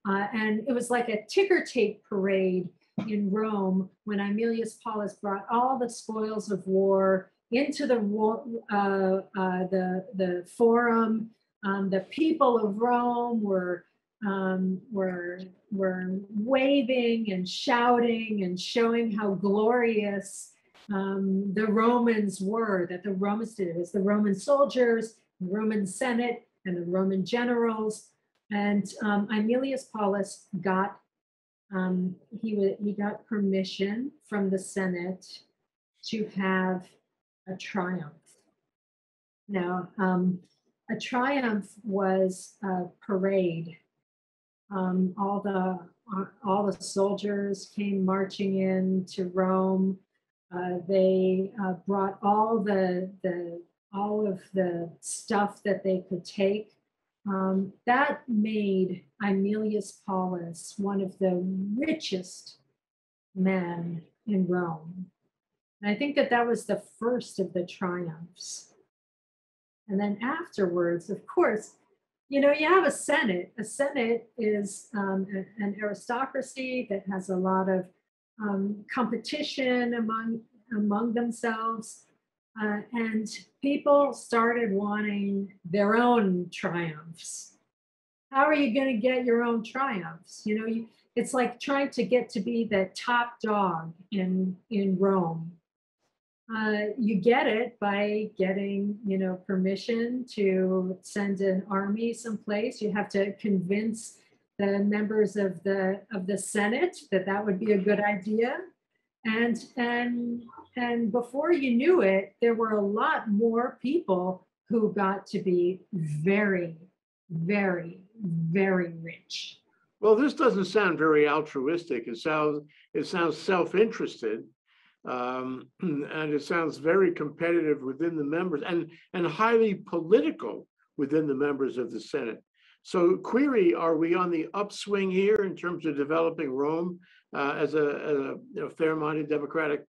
B: uh, and it was like a ticker tape parade in Rome when Aemilius Paulus brought all the spoils of war into the war, uh, uh, the the forum. Um, the people of Rome were um, were were waving and shouting and showing how glorious um, the Romans were, that the Romans did. It was the Roman soldiers, the Roman Senate, and the Roman generals. And um, Aemilius Paulus got um, he he got permission from the Senate to have a triumph. Now, um, a triumph was a parade. Um, all the all the soldiers came marching in to Rome. Uh, they uh, brought all the, the, all of the stuff that they could take. Um, that made Aemilius Paulus one of the richest men in Rome. And I think that that was the first of the triumphs. And then afterwards, of course, you know, you have a Senate. A Senate is um, a- an aristocracy that has a lot of um, competition among among themselves, uh, and people started wanting their own triumphs. How are you going to get your own triumphs? You know, you, it's like trying to get to be the top dog in in Rome. Uh, you get it by getting, you know, permission to send an army someplace. You have to convince the members of the of the Senate that that would be a good idea. And and and before you knew it, there were a lot more people who got to be very, very, very rich.
A: Well, this doesn't sound very altruistic. It sounds, it sounds self-interested. Um, and it sounds very competitive within the members and, and highly political within the members of the Senate. So query, are we on the upswing here in terms of developing Rome uh, as a, a you know, fair-minded democratic,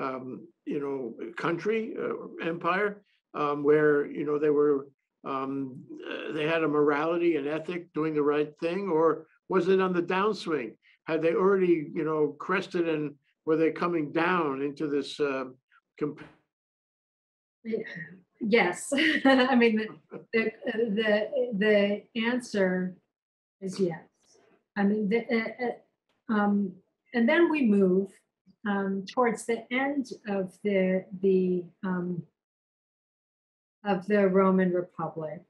A: um, you know, country, uh, empire, um, where, you know, they were, um, uh, they had a morality and ethic doing the right thing, or was it on the downswing? Had they already, you know, crested and were they coming down into this uh, comp-
B: Yes, I mean, the, the, the, the answer is yes. I mean, the, uh, uh, um, and then we move um, towards the end of the, the, um, of the Roman Republic,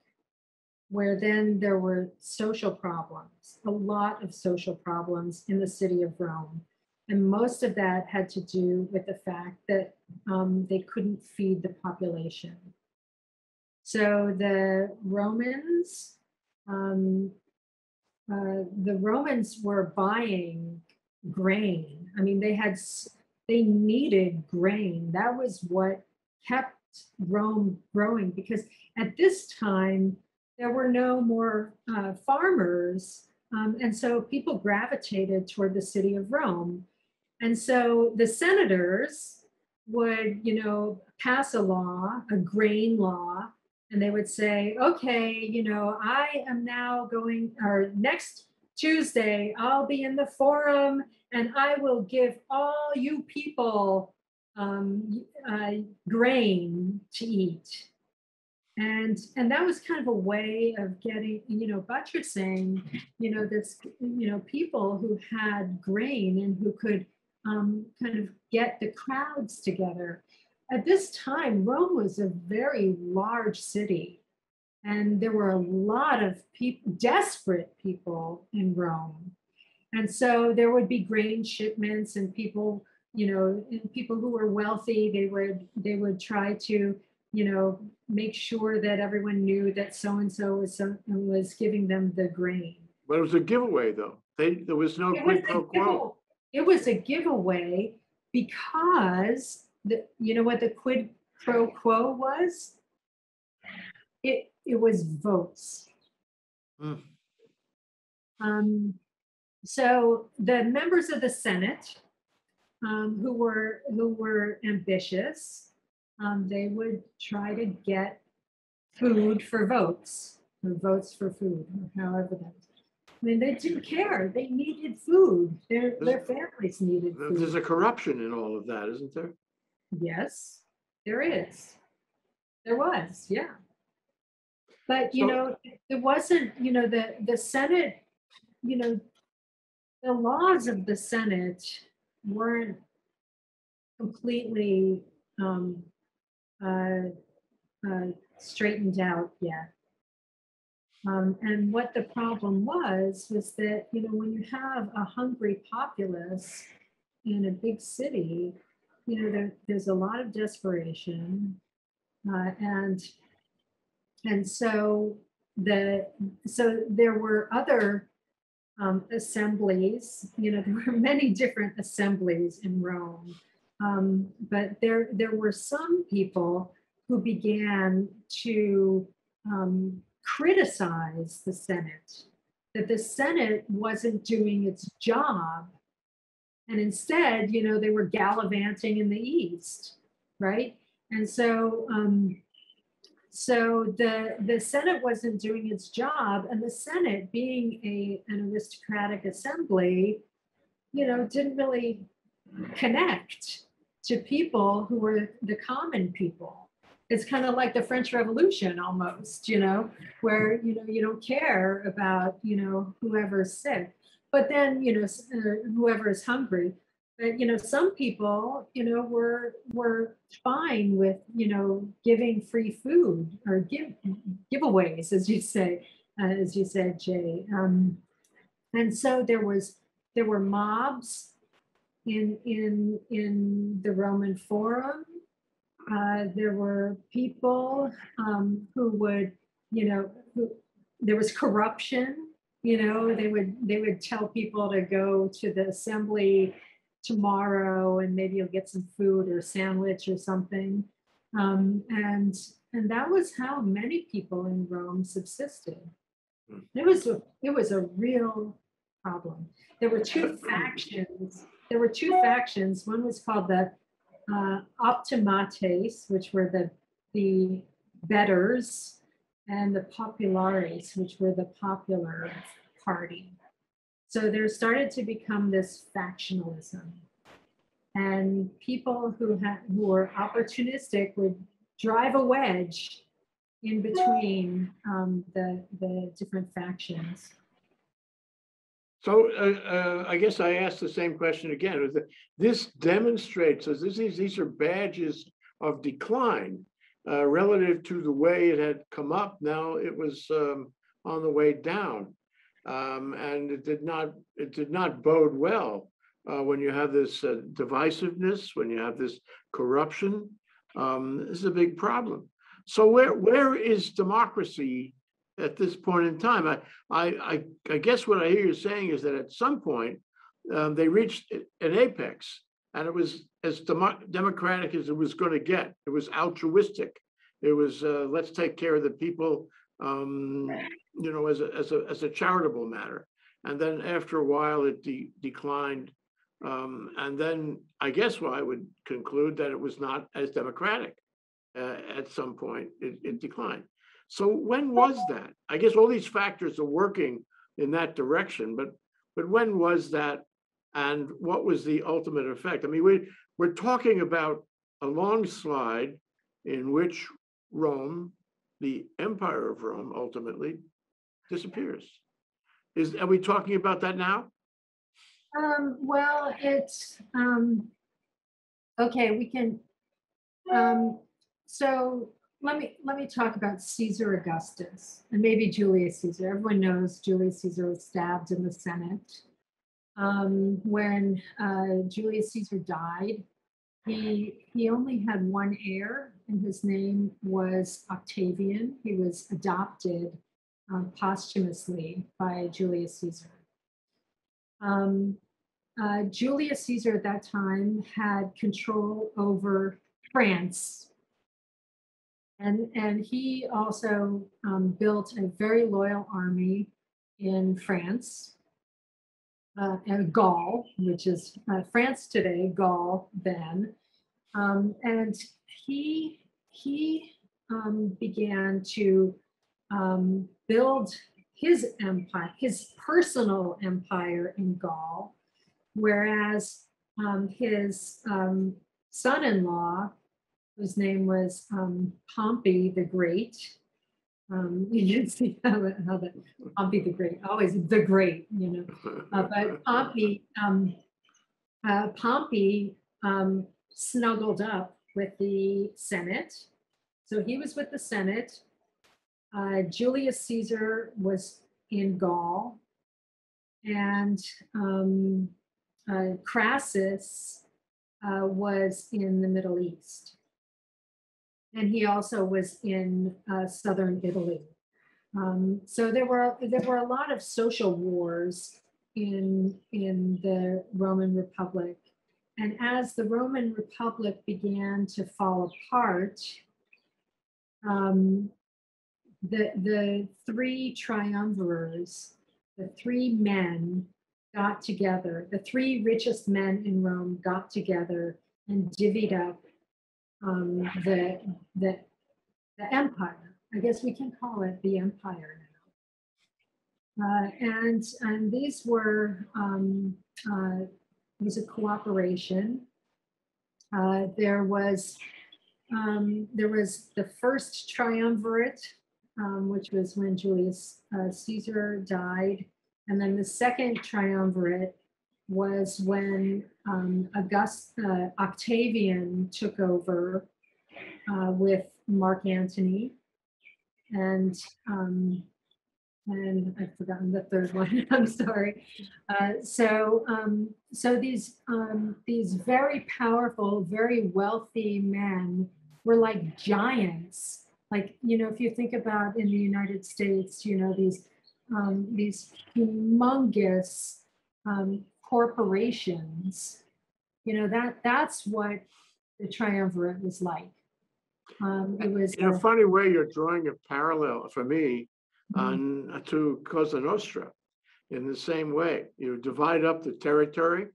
B: where then there were social problems, a lot of social problems in the city of Rome. And most of that had to do with the fact that um, they couldn't feed the population. So the Romans, um, uh, the Romans were buying grain. I mean, they had, they needed grain. That was what kept Rome growing because at this time, there were no more uh, farmers. Um, and so people gravitated toward the city of Rome. And so the senators would, you know, pass a law, a grain law, and they would say, okay, you know, I am now going, or next Tuesday, I'll be in the forum and I will give all you people um, uh, grain to eat. And, and that was kind of a way of getting, you know, buttressing, you know, this, you know, people who had grain and who could um, kind of get the crowds together. At this time, Rome was a very large city, and there were a lot of people, desperate people in Rome. And so there would be grain shipments and people, you know, and people who were wealthy, they would they would try to, you know, make sure that everyone knew that so and so was some, was giving them the grain.
A: But it was a giveaway, though. They, there was no quid pro quo.
B: It was a giveaway because the, you know what the quid pro quo was? It, it was votes.
A: Hmm.
B: Um, so the members of the Senate, um, who were, who were ambitious, um, they would try to get food for votes, or votes for food, or however that. I mean, they didn't care. They needed food. Their, their families needed
A: There's a corruption in all of that, isn't there?
B: Yes, there is. There was, yeah. But, you
A: So-
B: know, it wasn't, you know, the, the Senate, you know, the laws of the Senate weren't completely um, uh, uh, straightened out yet. Um, and what the problem was, was that, you know, when you have a hungry populace in a big city, you know, there, there's a lot of desperation. Uh, and, and so the, so there were other um, assemblies, you know, there were many different assemblies in Rome. Um, but there, there were some people who began to um, criticize the Senate, that the Senate wasn't doing its job. And instead, you know, they were gallivanting in the East, right? And so, um, so the the Senate wasn't doing its job, and the Senate, being a an aristocratic assembly, you know, didn't really connect to people who were the common people. It's kind of like the French Revolution almost, you know, where you know you don't care about you know whoever's sick, but then you know uh, whoever is hungry. But you know some people you know were were fine with you know giving free food or give giveaways as you say uh, as you said Jay. Um, and so there was there were mobs in in in the Roman Forum. Uh, there were people um, who would, you know, who there was corruption. You know, they would they would tell people to go to the assembly tomorrow and maybe you'll get some food or sandwich or something. Um, and and that was how many people in Rome subsisted. It was a it was a real problem. There were two factions. There were two factions. One was called the uh, optimates, which were the the betters, and the populares, which were the popular party. So there started to become this factionalism, and people who who were opportunistic would drive a wedge in between um, the the different factions.
A: So uh, uh, I guess I asked the same question again. This demonstrates, as this is, these are badges of decline uh, relative to the way it had come up. Now it was um, on the way down. Um, And it did not, it did not bode well uh, when you have this uh, divisiveness, when you have this corruption. Um, This is a big problem. So where, where is democracy at this point in time? I, I, I, I guess what I hear you saying is that at some point, um, they reached an apex and it was as demo- democratic as it was going to get. It was altruistic. It was, uh, let's take care of the people, um, you know, as a, as a, as a charitable matter. And then after a while, it de- declined. Um, and then I guess what I would conclude that it was not as democratic. Uh, at some point, it, it declined. So when was that? I guess all these factors are working in that direction, but, but when was that? And what was the ultimate effect? I mean, we, we're talking about a long slide in which Rome, the empire of Rome ultimately disappears. Is, are we talking about that now?
B: Um, well, it's, um, okay, we can, um, so let me, let me talk about Caesar Augustus and maybe Julius Caesar. Everyone knows Julius Caesar was stabbed in the Senate. Um, when, uh, Julius Caesar died, he, he only had one heir and his name was Octavian. He was adopted um, posthumously by Julius Caesar. Um, uh, Julius Caesar at that time had control over France. And, and he also um, built a very loyal army in France, uh, and Gaul, which is uh, France today, Gaul then. Um, and he, he um, began to um, build his empire, his personal empire in Gaul, whereas um, his um, son-in-law, whose name was um, Pompey the Great, um, you can see how, how the Pompey the Great, always the Great, you know. Uh, but Pompey, um, uh, Pompey um, snuggled up with the Senate. So he was with the Senate. Uh, Julius Caesar was in Gaul. And um, uh, Crassus uh, was in the Middle East. And he also was in uh, southern Italy. Um, so there were there were a lot of social wars in in the Roman Republic, and as the Roman Republic began to fall apart, um, the the three triumvirs, the three men got together. The three richest men in Rome got together and divvied up um, the the the empire. I guess we can call it the empire now. Uh, and and these were um, uh, was a cooperation. Uh, there was um, there was the first triumvirate, um, which was when Julius uh, Caesar died, and then the second triumvirate was when um, August, uh, Octavian took over uh, with Mark Antony, and um, and I've forgotten the third one. I'm sorry. Uh, so um, so these um, these very powerful, very wealthy men were like giants. Like you know, if you think about in the United States, you know these um, these humongous um, corporations. You know that that's what the triumvirate was like. Um, it was
A: In a
B: uh,
A: funny way, you're drawing a parallel for me
B: Mhm.
A: on uh, to Cosa Nostra. In the same way, you divide up the territory,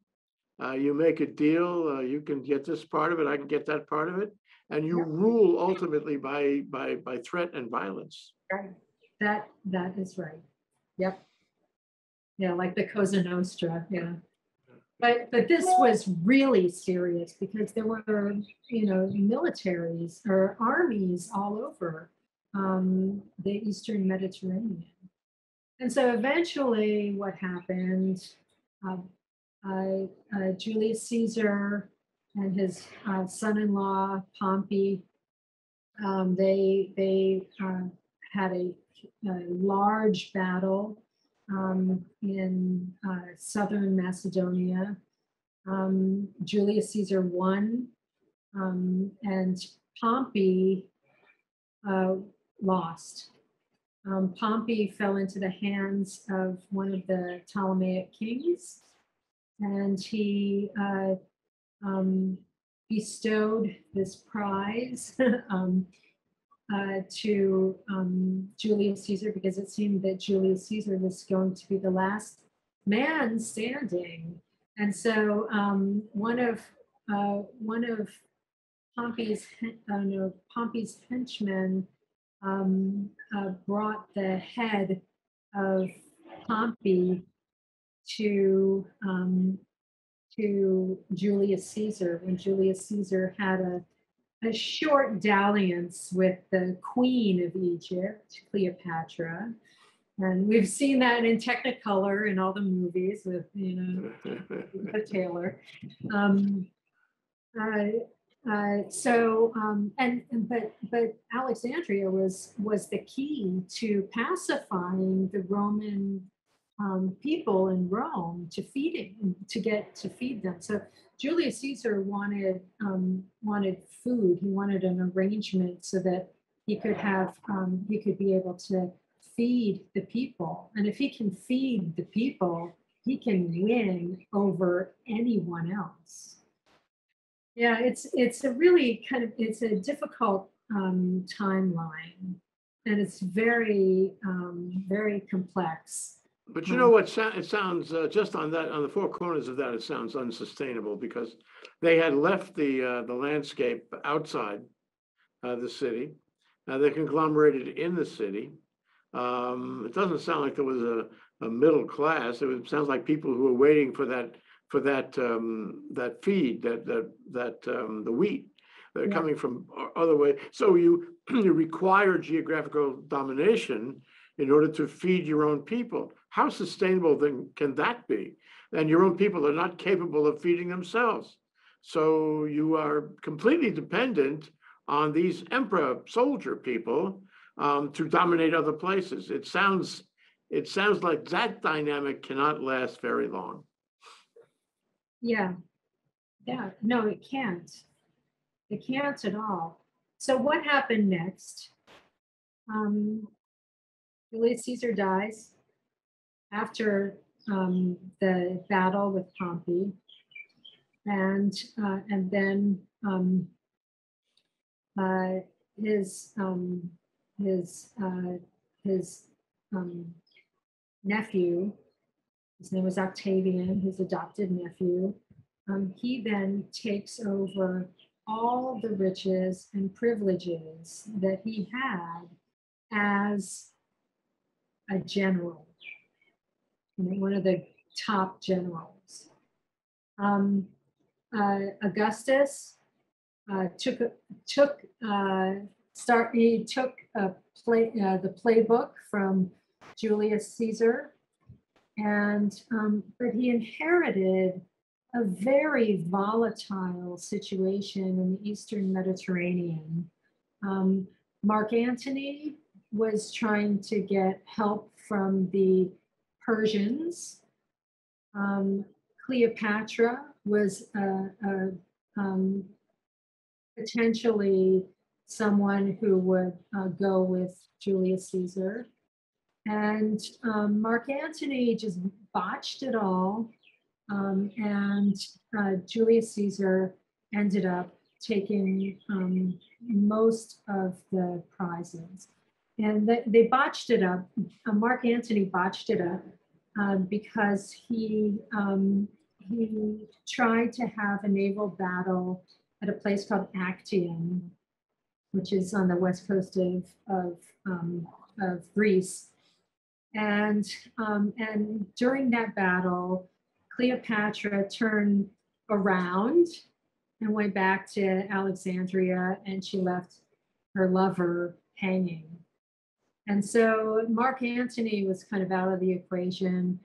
A: uh, you make a deal, uh, you can get this part of it, I can get that part of it, and you
B: Yeah.
A: rule ultimately by by by threat and violence.
B: Right. That, that is right. Yep. Yeah, like the Cosa Nostra, yeah. But, but this was really serious because there were, you know, militaries or armies all over um, the Eastern Mediterranean. And so eventually what happened, um, uh, uh, Julius Caesar and his uh, son-in-law Pompey, um, they, they uh, had a, a large battle um, in uh, southern Macedonia. Um, Julius Caesar won, um, and Pompey uh, lost. Um, Pompey fell into the hands of one of the Ptolemaic kings, and he uh, um, bestowed this prize um, uh, to um, Julius Caesar because it seemed that Julius Caesar was going to be the last man standing. And so um, one of uh, one of Pompey's uh, no, Pompey's henchmen um, uh, brought the head of Pompey to um, to Julius Caesar when Julius Caesar had a a short dalliance with the queen of Egypt, Cleopatra. And we've seen that in Technicolor in all the movies with, you know, the Taylor. Um, uh, uh, so, um, and, and- but, but Alexandria was, was the key to pacifying the Roman um, people in Rome to feeding, to get, to feed them. So Julius Caesar wanted, um, wanted food. He wanted an arrangement so that he could have, um, he could be able to feed the people. And if he can feed the people, he can win over anyone else. Yeah, it's it's a really kind of it's a difficult um, timeline, and it's very um, very complex.
A: But you know what, it sounds, uh, just on that, on the four corners of that, it sounds unsustainable because they had left the, uh, the landscape outside uh, the city. Uh, they conglomerated in the city. Um, it doesn't sound like there was a, a middle class. It was, sounds like people who were waiting for that, for that, um, that feed, that, that, that, um, the wheat. They're
B: Yeah.
A: coming from o- other way. So you, you require geographical domination in order to feed your own people. How sustainable then can that be? And your own people are not capable of feeding themselves. So you are completely dependent on these emperor soldier people um, to dominate other places. It sounds, it sounds like that dynamic cannot last very long.
B: Yeah, yeah, no, it can't. It can't at all. So what happened next? Um, Julius Caesar dies after um, the battle with Pompey, and uh, and then um, uh, his um, his uh, his um, nephew, his name was Octavian, his adopted nephew. Um, he then takes over all the riches and privileges that he had as a general, one of the top generals. Um, uh, Augustus uh, took took uh, start he took a play uh, the playbook from Julius Caesar, and um, but he inherited a very volatile situation in the Eastern Mediterranean. Um, Mark Antony was trying to get help from the Persians. Um, Cleopatra was uh, uh, um, potentially someone who would uh, go with Julius Caesar. And um, Mark Antony just botched it all. Um, and uh, Julius Caesar ended up taking um, most of the prizes. And they, botched it up. Uh, Mark Antony botched it up uh, because he um, he tried to have a naval battle at a place called Actium, which is on the west coast of of, um, of Greece. And um, and during that battle, Cleopatra turned around and went back to Alexandria, and she left her lover hanging. And so Mark Antony was kind of out of the equation.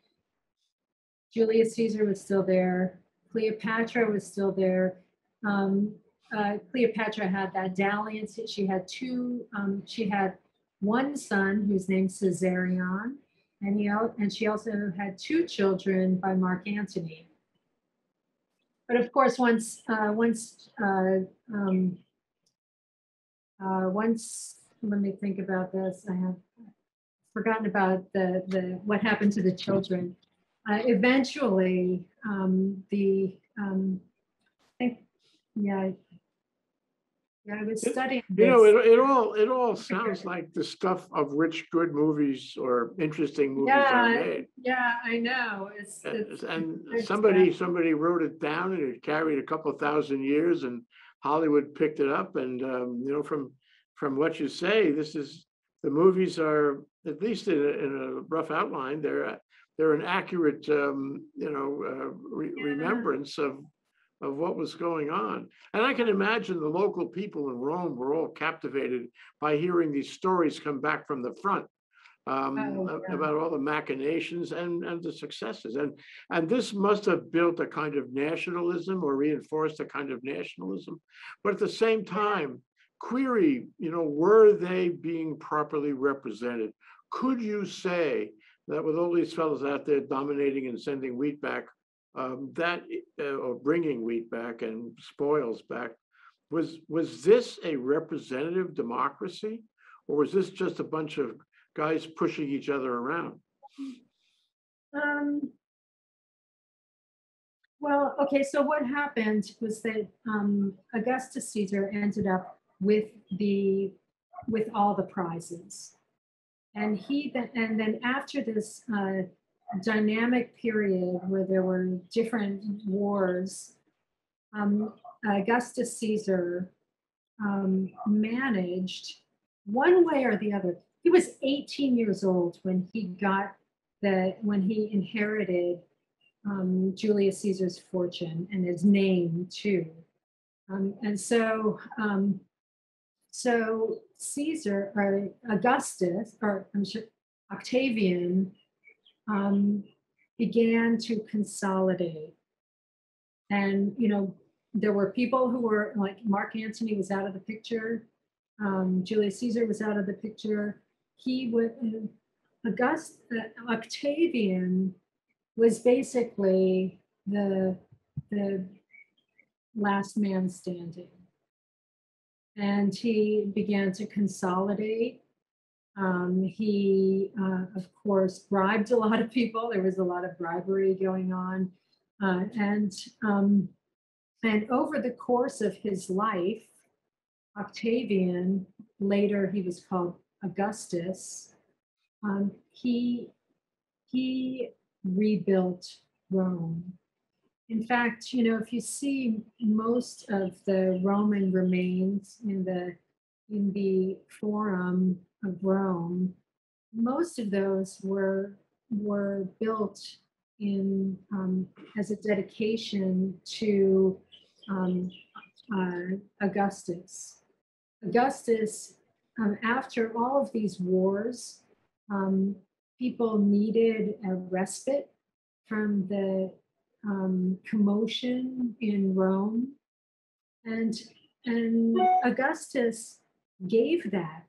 B: Julius Caesar was still there. Cleopatra was still there. Um, uh, Cleopatra had that dalliance. She had two. Um, she had one son who's named Caesarion, and he and she also had two children by Mark Antony. But of course, once uh, once uh, um, uh, once let me think about this. I have forgotten about the the what happened to the children. Uh, eventually, um, the um, I think yeah. Yeah, I was
A: It-
B: studying
A: You know, it, it all, it all sounds like the stuff of which good movies or interesting movies are made.
B: Yeah, I know. It's, it's
A: And
B: it's
A: somebody,
B: bad.
A: somebody wrote it down and it carried a couple thousand years and Hollywood picked it up and, um, you know, from, from what you say, this is, the movies are, at least in a, in a rough outline, they're, they're an accurate, um, you know, uh, re- remembrance of, of what was going on. And I can imagine the local people in Rome were all captivated by hearing these stories come back from the front um,
B: Oh, yeah.
A: about all the machinations and, and the successes. And, and this must have built a kind of nationalism or reinforced a kind of nationalism. But at the same time, query, you know, were they being properly represented? Could you say that with all these fellows out there dominating and sending wheat back, um, that, uh, or bringing wheat back and spoils back, was, was this a representative democracy? Or was this just a bunch of guys pushing each other around?
B: Um. Well, okay, so what happened was that um Augustus Caesar ended up with the, with all the prizes. And he then, and then after this uh dynamic period where there were different wars, um Augustus Caesar um managed one way or the other. He was 18 years old when he got the, when he inherited um, Julius Caesar's fortune and his name too. Um, and so, um, so Caesar or Augustus, or I'm sure Octavian, um, began to consolidate. And, you know, there were people who were like Mark Antony was out of the picture. Um, Julius Caesar was out of the picture. He would, August, uh, Octavian was basically the, the last man standing. And he began to consolidate. Um, he, uh, of course, bribed a lot of people. There was a lot of bribery going on. Uh, and, um, and over the course of his life, Octavian, later he was called Augustus, um, he, he rebuilt Rome. In fact, you know, if you see most of the Roman remains in the, in the Forum of Rome, most of those were, were built in, um, as a dedication to, um, uh, Augustus. Augustus, um, after all of these wars, um, people needed a respite from the um, commotion in Rome. And, and Augustus gave that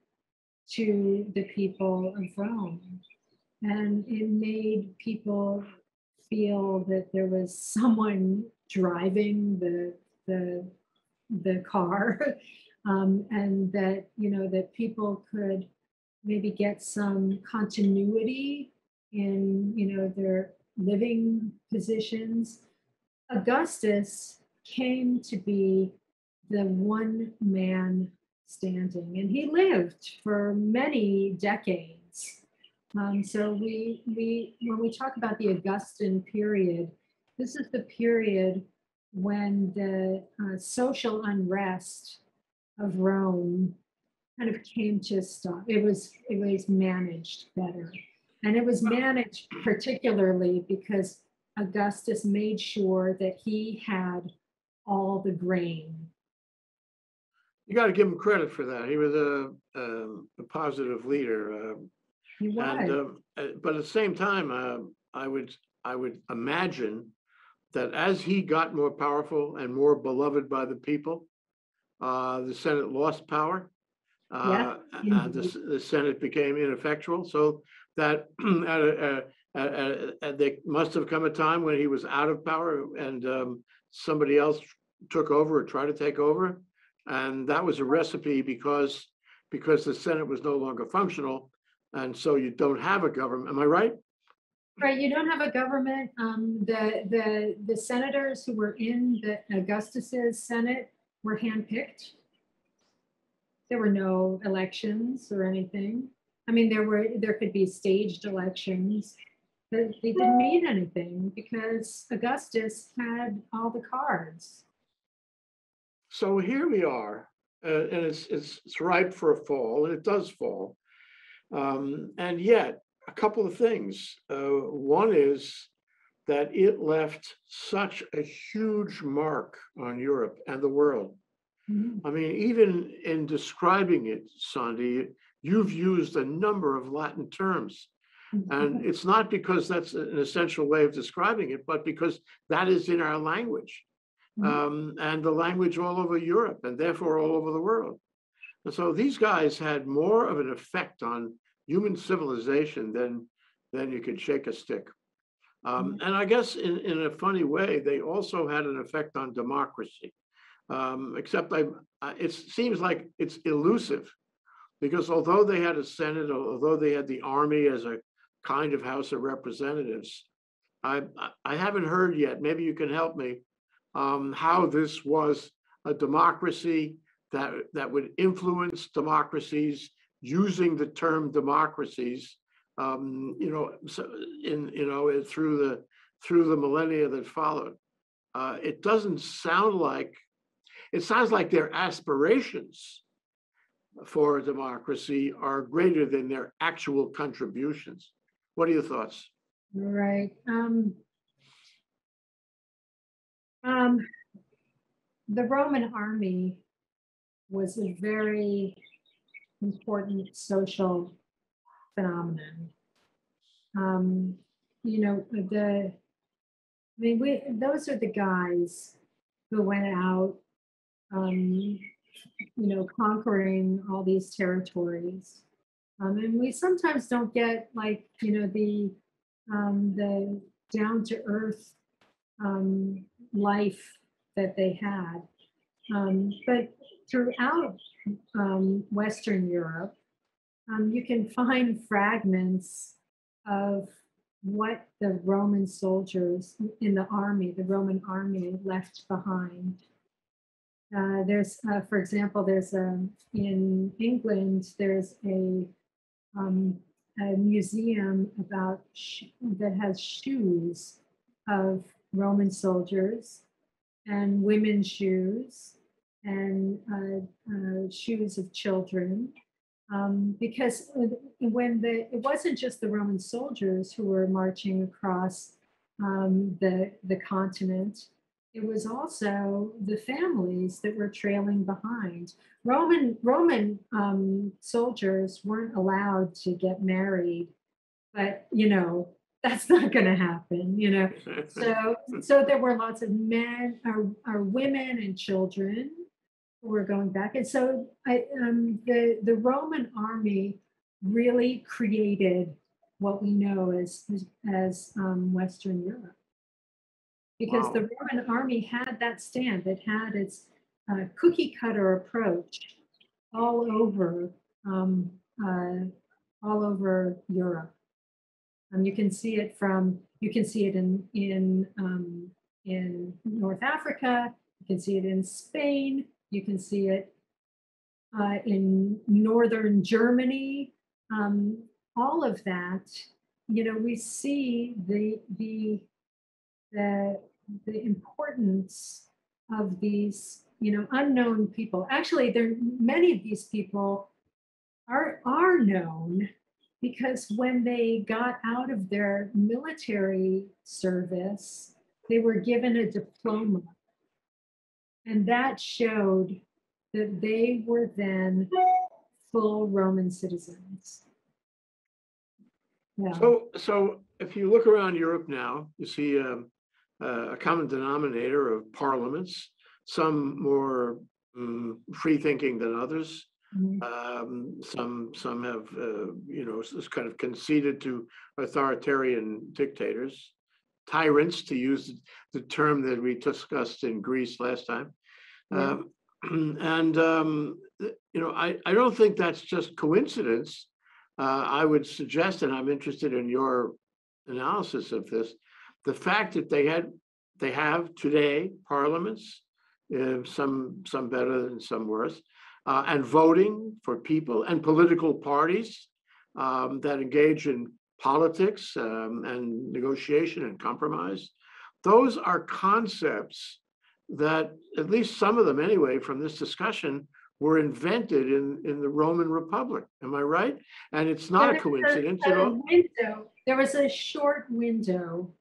B: to the people of Rome. And it made people feel that there was someone driving the, the, the car um, and that, you know, that people could maybe get some continuity in, you know, their living positions. Augustus came to be the one man standing, and he lived for many decades. Um, so we we when we talk about the Augustan period, this is the period when the uh, social unrest of Rome kind of came to a stop. It was it was managed better, and it was managed particularly because Augustus made sure that he had all the grain.
A: You got to give him credit for that. He was a, um, a positive leader. um,
B: He was.
A: And, um, uh, but at the same time, uh, I would, I would imagine that as he got more powerful and more beloved by the people, uh, the Senate lost power. Uh, and the, the Senate became ineffectual, so that, a- there must have come a time when he was out of power and, um, somebody else took over or tried to take over. And that was a recipe because, because the Senate was no longer functional. And so you don't have a government, am I right?
B: Right, you don't have a government. Um, the, the, the senators who were in the Augustus's Senate were handpicked. There were no elections or anything. I mean, there were, there could be staged elections, but they didn't mean anything because Augustus had all the cards.
A: So here we are, uh, and it's, it's, it's ripe for a fall, and it does fall. Um, and yet, a couple of things. Uh, one is that it left such a huge mark on Europe and the world.
B: Mhm.
A: I mean, even in describing it, Sandy, you've used a number of Latin terms. And it's not because that's an essential way of describing it, but because that is in our language.
B: Mhm.
A: Um, and the language all over Europe and therefore all over the world. And so these guys had more of an effect on human civilization than, than you could shake a stick. Um, and I guess in, in a funny way, they also had an effect on democracy. Um, except I, I- it seems like it's elusive. Because although they had a Senate, although they had the army as a kind of House of Representatives, I, I- haven't heard yet, maybe you can help me, um, how this was a democracy that, that would influence democracies using the term democracies, um, you know, so in, you know, through the, through the millennia that followed. Uh, it doesn't sound like, it sounds like their aspirations for democracy are greater than their actual contributions. What are your thoughts?
B: Right. Um, um, the Roman army was a very important social phenomenon. Um, you know, the, I mean, we, those are the guys who went out, um, you know, conquering all these territories. Um, and we sometimes don't get like, you know, the, um, the down to earth um, life that they had. Um, but throughout um, Western Europe, um, you can find fragments of what the Roman soldiers in the army, the Roman army left behind. Uh, there's, uh, for example, there's a, in England, there's a, um, a museum about that has shoes of Roman soldiers and women's shoes and uh, uh, shoes of children. Um, because uh, when the it wasn't just the Roman soldiers who were marching across um, the the continent, it was also the families that were trailing behind. Roman Roman um, soldiers weren't allowed to get married, but you know that's not going to happen. You know, so so there were lots of men or, or women and children who were going back, and so I um, the the Roman army really created what we know as as, as um, Western Europe because
A: Wow.
B: the Roman army had that stamp. It had its uh, cookie cutter approach all over um, uh, all over Europe. Um, you can see it from you can see it in in um, in North Africa. You can see it in Spain. You can see it uh, in northern Germany. Um, all of that, you know, we see the the the the importance of these, you know, unknown people. Actually, there many of these people are are known because when they got out of their military service, they were given a diploma. And that showed that they were then full Roman citizens. Yeah.
A: So, so if you look around Europe now, you see um, uh, a common denominator of parliaments, some more mm, free-thinking than others.
B: Mhm.
A: Um, some, some have, uh, you know, kind of conceded to authoritarian dictators, tyrants, to use the term that we discussed in Greece last time.
B: Yeah.
A: Um, And, um, you know, I, I don't think that's just coincidence. Uh, I would suggest, and I'm interested in your analysis of this, the fact that they had, they have today parliaments, uh, some, some better and some worse, uh, and voting for people and political parties um, that engage in politics um, and negotiation and compromise. Those are concepts that, at least some of them anyway, from this discussion, were invented in, in the Roman Republic. Am I right? And it's not a
B: There was
A: coincidence
B: a
A: at all.
B: window- There was a short window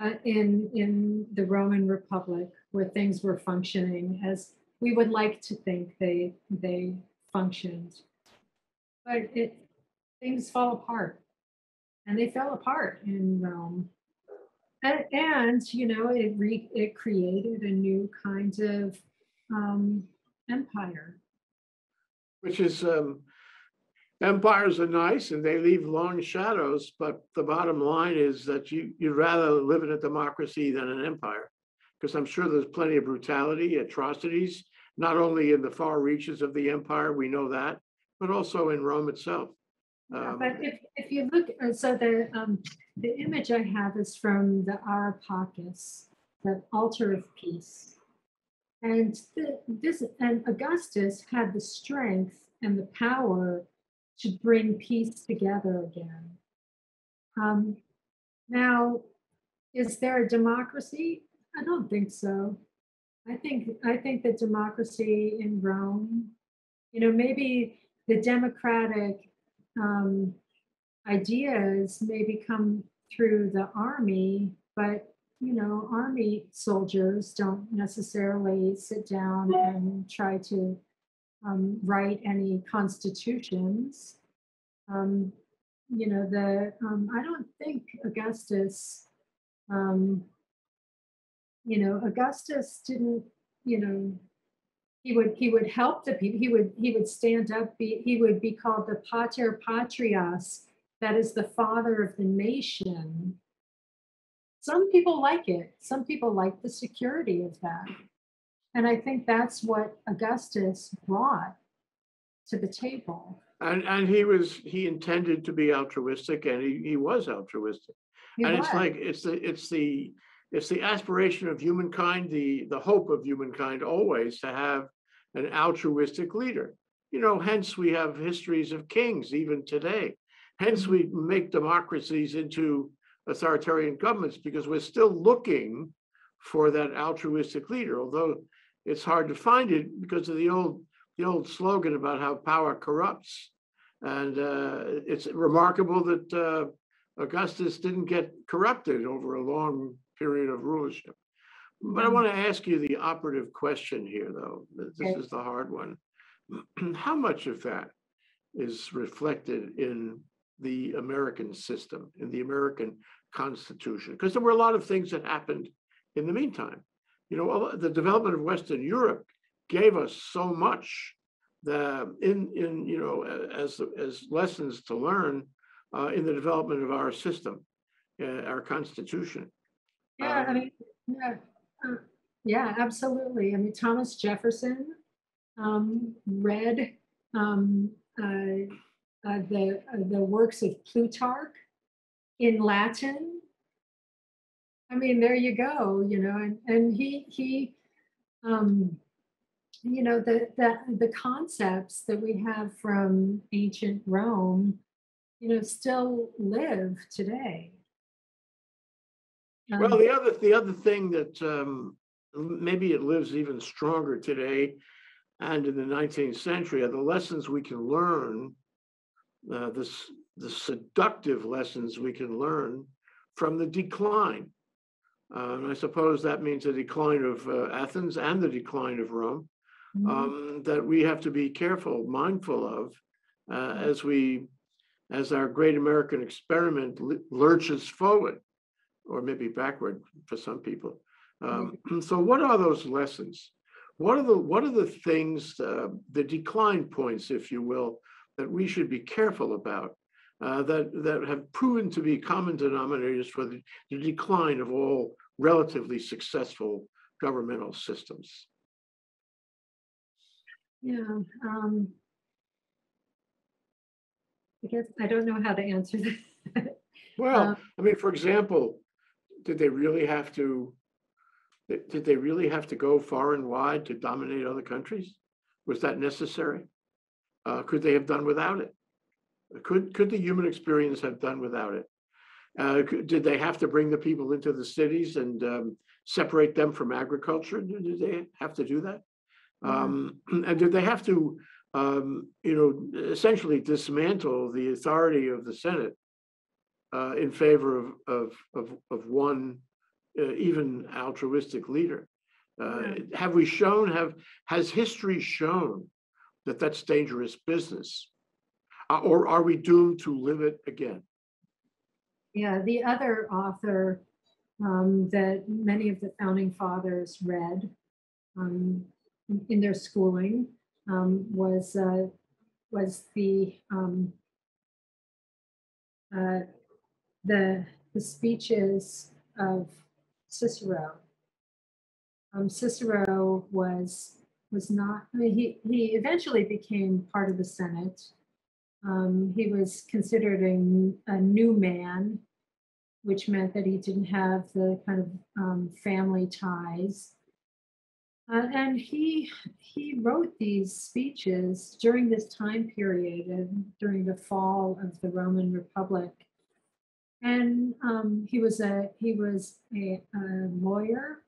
B: uh, in, in the Roman Republic where things were functioning as we would like to think they, they functioned. but it, things fall apart. And they fell apart in Rome. And, and you know, it re, it created a new kind of um, empire.
A: Which is, um, empires are nice and they leave long shadows, but the bottom line is that you, you'd rather live in a democracy than an empire. Because I'm sure there's plenty of brutality, atrocities, not only in the far reaches of the empire, we know that, but also in Rome itself. Um,
B: But if, if you look, so the, um, the image I have is from the Ara Pacis, the altar of peace. And the, this, and Augustus had the strength and the power to bring peace together again. Um, now, is there a democracy? I don't think so. I think, I think that democracy in Rome, you know, maybe the democratic um, ideas maybe come through the army, but you know, army soldiers don't necessarily sit down and try to um, write any constitutions. Um, you know, the um, I don't think Augustus, um, you know, Augustus didn't, you know, he would he would help the people he would he would stand up be, he would be called the pater patrias that is the father of the nation. Some people like it. Some people like the security of that and i think that's what augustus brought to the table
A: And, and he was, he intended to be altruistic and he, he was altruistic.
B: He
A: And it's like, it's the, it's the, it's the aspiration of humankind, the, the hope of humankind always to have an altruistic leader. You know, hence we have histories of kings even today. Hence we make democracies into authoritarian governments because we're still looking for that altruistic leader, although it's hard to find it because of the old, the old slogan about how power corrupts. And uh, it's remarkable that uh, Augustus didn't get corrupted over a long period of rulership. But I want to ask you the operative question here, though. This
B: Okay.
A: is the hard one. How much of that is reflected in the American system, in the American Constitution? Because there were a lot of things that happened in the meantime. You know, the development of Western Europe gave us so much the in in you know as as lessons to learn uh, in the development of our system, uh, our constitution.
B: Yeah, I
A: Um,
B: mean, yeah, uh, yeah, absolutely. I mean, Thomas Jefferson um, read um, uh, uh, the uh, the works of Plutarch in Latin. I mean, there you go. You know, and and he he, um, you know, the the the concepts that we have from ancient Rome, you know, still live today.
A: Well,
B: Um,
A: the other the other thing that um, maybe it lives even stronger today, and in the 19th century, are the lessons we can learn. Uh, this the seductive lessons we can learn from the decline. Uh, and I suppose that means the decline of uh, Athens and the decline of Rome.
B: mhm.
A: um, that we have to be careful, mindful of, uh, as we, as our great American experiment lurches forward, or maybe backward for some people. Um, so, what are those lessons? What are the what are the things, uh, the decline points, if you will, that we should be careful about? Uh, that that have proven to be common denominators for the, the decline of all relatively successful governmental systems.
B: Yeah, um. I guess I don't know how to answer that.
A: Well,
B: Um,
A: I mean, for example, did they really have to? Did they really have to go far and wide to dominate other countries? Was that necessary? Uh, could they have done without it? Could, could the human experience have done without it? Uh, did they have to bring the people into the cities and um, separate them from agriculture? Did they have to do that?
B: Yeah.
A: Um, and did they have to, um, you know, essentially dismantle the authority of the Senate uh, in favor of, of, of, of one uh, even altruistic leader. Uh. Have we shown, have, has history shown that that's dangerous business? Uh, Or are we doomed to live it again?
B: Yeah, the other author um, that many of the founding fathers read um, in- their schooling um, was uh, was the um, uh, the the speeches of Cicero. Um, Cicero was was not. I mean, he he eventually became part of the Senate. Um, he was considered a new man, which meant that he didn't have the kind of um, family ties. Uh, and he he wrote these speeches during this time period and during the fall of the Roman Republic. And um, he was a he was a, a lawyer,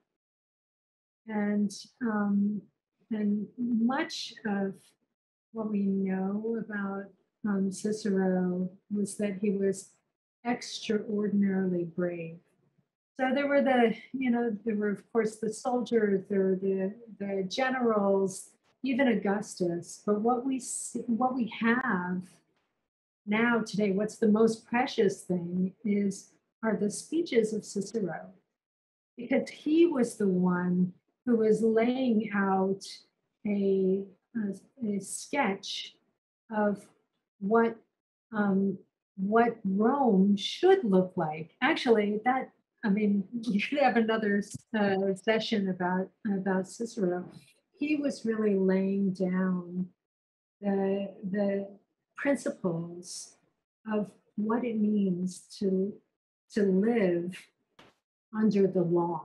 B: and um, and much of what we know about um, Cicero was that he was extraordinarily brave. So there were the, you know, there were of course the soldiers, there were the the generals, even Augustus. But what we see, what we have now today, what's the most precious thing is are the speeches of Cicero, because he was the one who was laying out a a, a sketch of what um, what Rome should look like. Actually, that I mean, you could have another uh, session about about Cicero. He was really laying down the the principles of what it means to to live under the law.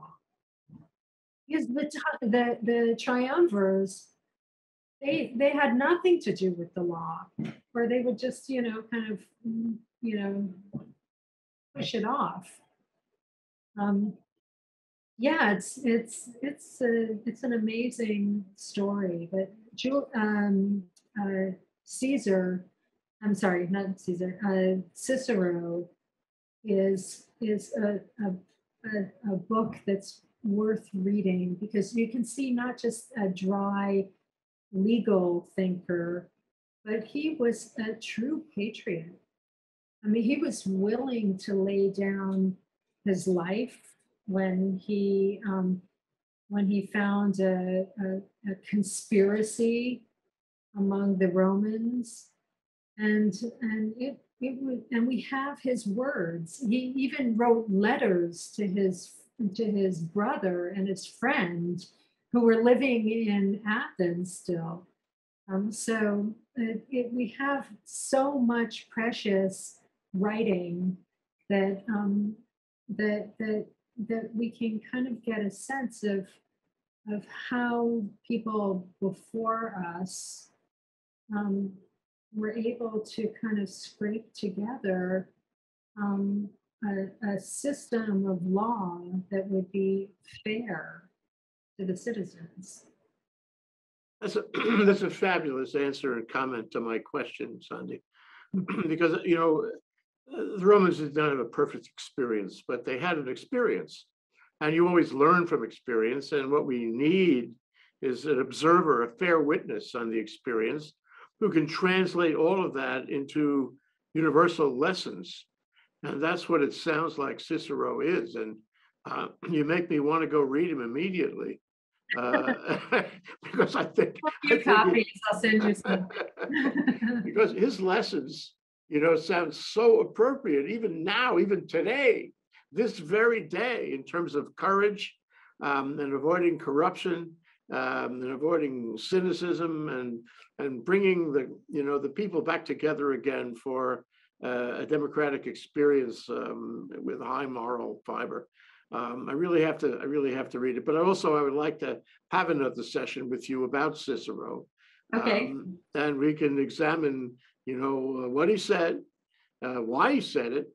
B: Because the the the triumvirs, they they had nothing to do with the law, or they would just you know kind of mm, you know push it off. Um, yeah, it's it's it's a, it's an amazing story. But Jul, um, uh, Caesar, I'm sorry, not Caesar. Uh, Cicero is is a, a a a book that's worth reading because you can see not just a dry legal thinker, but he was a true patriot. I mean, he was willing to lay down his life when he um, when he found a, a, a conspiracy among the Romans, and and it it would and we have his words. He even wrote letters to his to his brother and his friend who were living in Athens still. Um, so it, it, we have so much precious writing that um, that that that we can kind of get a sense of of how people before us um, were able to kind of scrape together um, a, a system of law that would be fair to the citizens.
A: That's a, that's a fabulous answer and comment to my question, Sandy. Because, you know, the Romans did not have a perfect experience, but they had an experience. And you always learn from experience, and what we need is an observer, a fair witness on the experience, who can translate all of that into universal lessons. And that's what it sounds like Cicero is, and uh, you make me want to go read him immediately. Uh, Because I think.
B: A
A: I
B: few
A: think it-
B: copies, I'll send you some.
A: because his lessons, you know, sound so appropriate even now, even today, this very day, in terms of courage um, and avoiding corruption um, and avoiding cynicism and and bringing the you know the people back together again for uh, a democratic experience um, with high moral fiber. Um, I really have to I really have to read it, but I also I would like to have another session with you about Cicero.
B: Okay.
A: Um, And we can examine, you know, uh, what he said, uh, why he said it,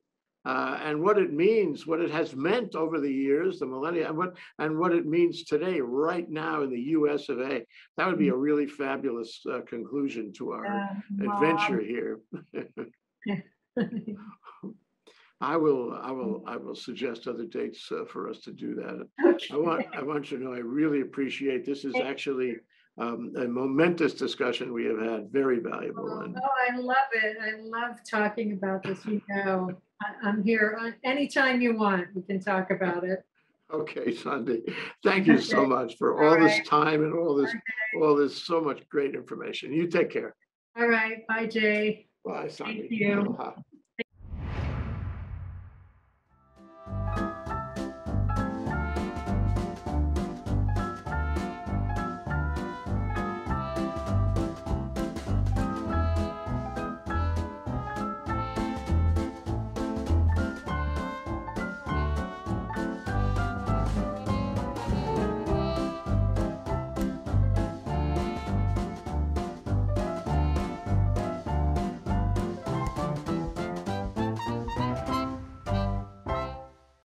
A: uh, and what it means, what it has meant over the years, the millennia, and what, and what it means today, right now in the US of A. That would be a really fabulous uh, conclusion to our
B: Yeah,
A: adventure here. I will, I will, I will suggest other dates uh, for us to do that. I want, I want you to know, I really appreciate, this is actually um, a momentous discussion we have had, very valuable.
B: Oh,
A: And
B: I love it. I love talking about this. You know, I- I'm here on- anytime you want. We can talk about it.
A: Okay, Sandy, thank you so
B: Okay.
A: much for
B: All
A: this time and all this, all this, so much great information. You take care.
B: All right. Bye, Jay.
A: Bye, Sandy.
B: you.
A: Aloha.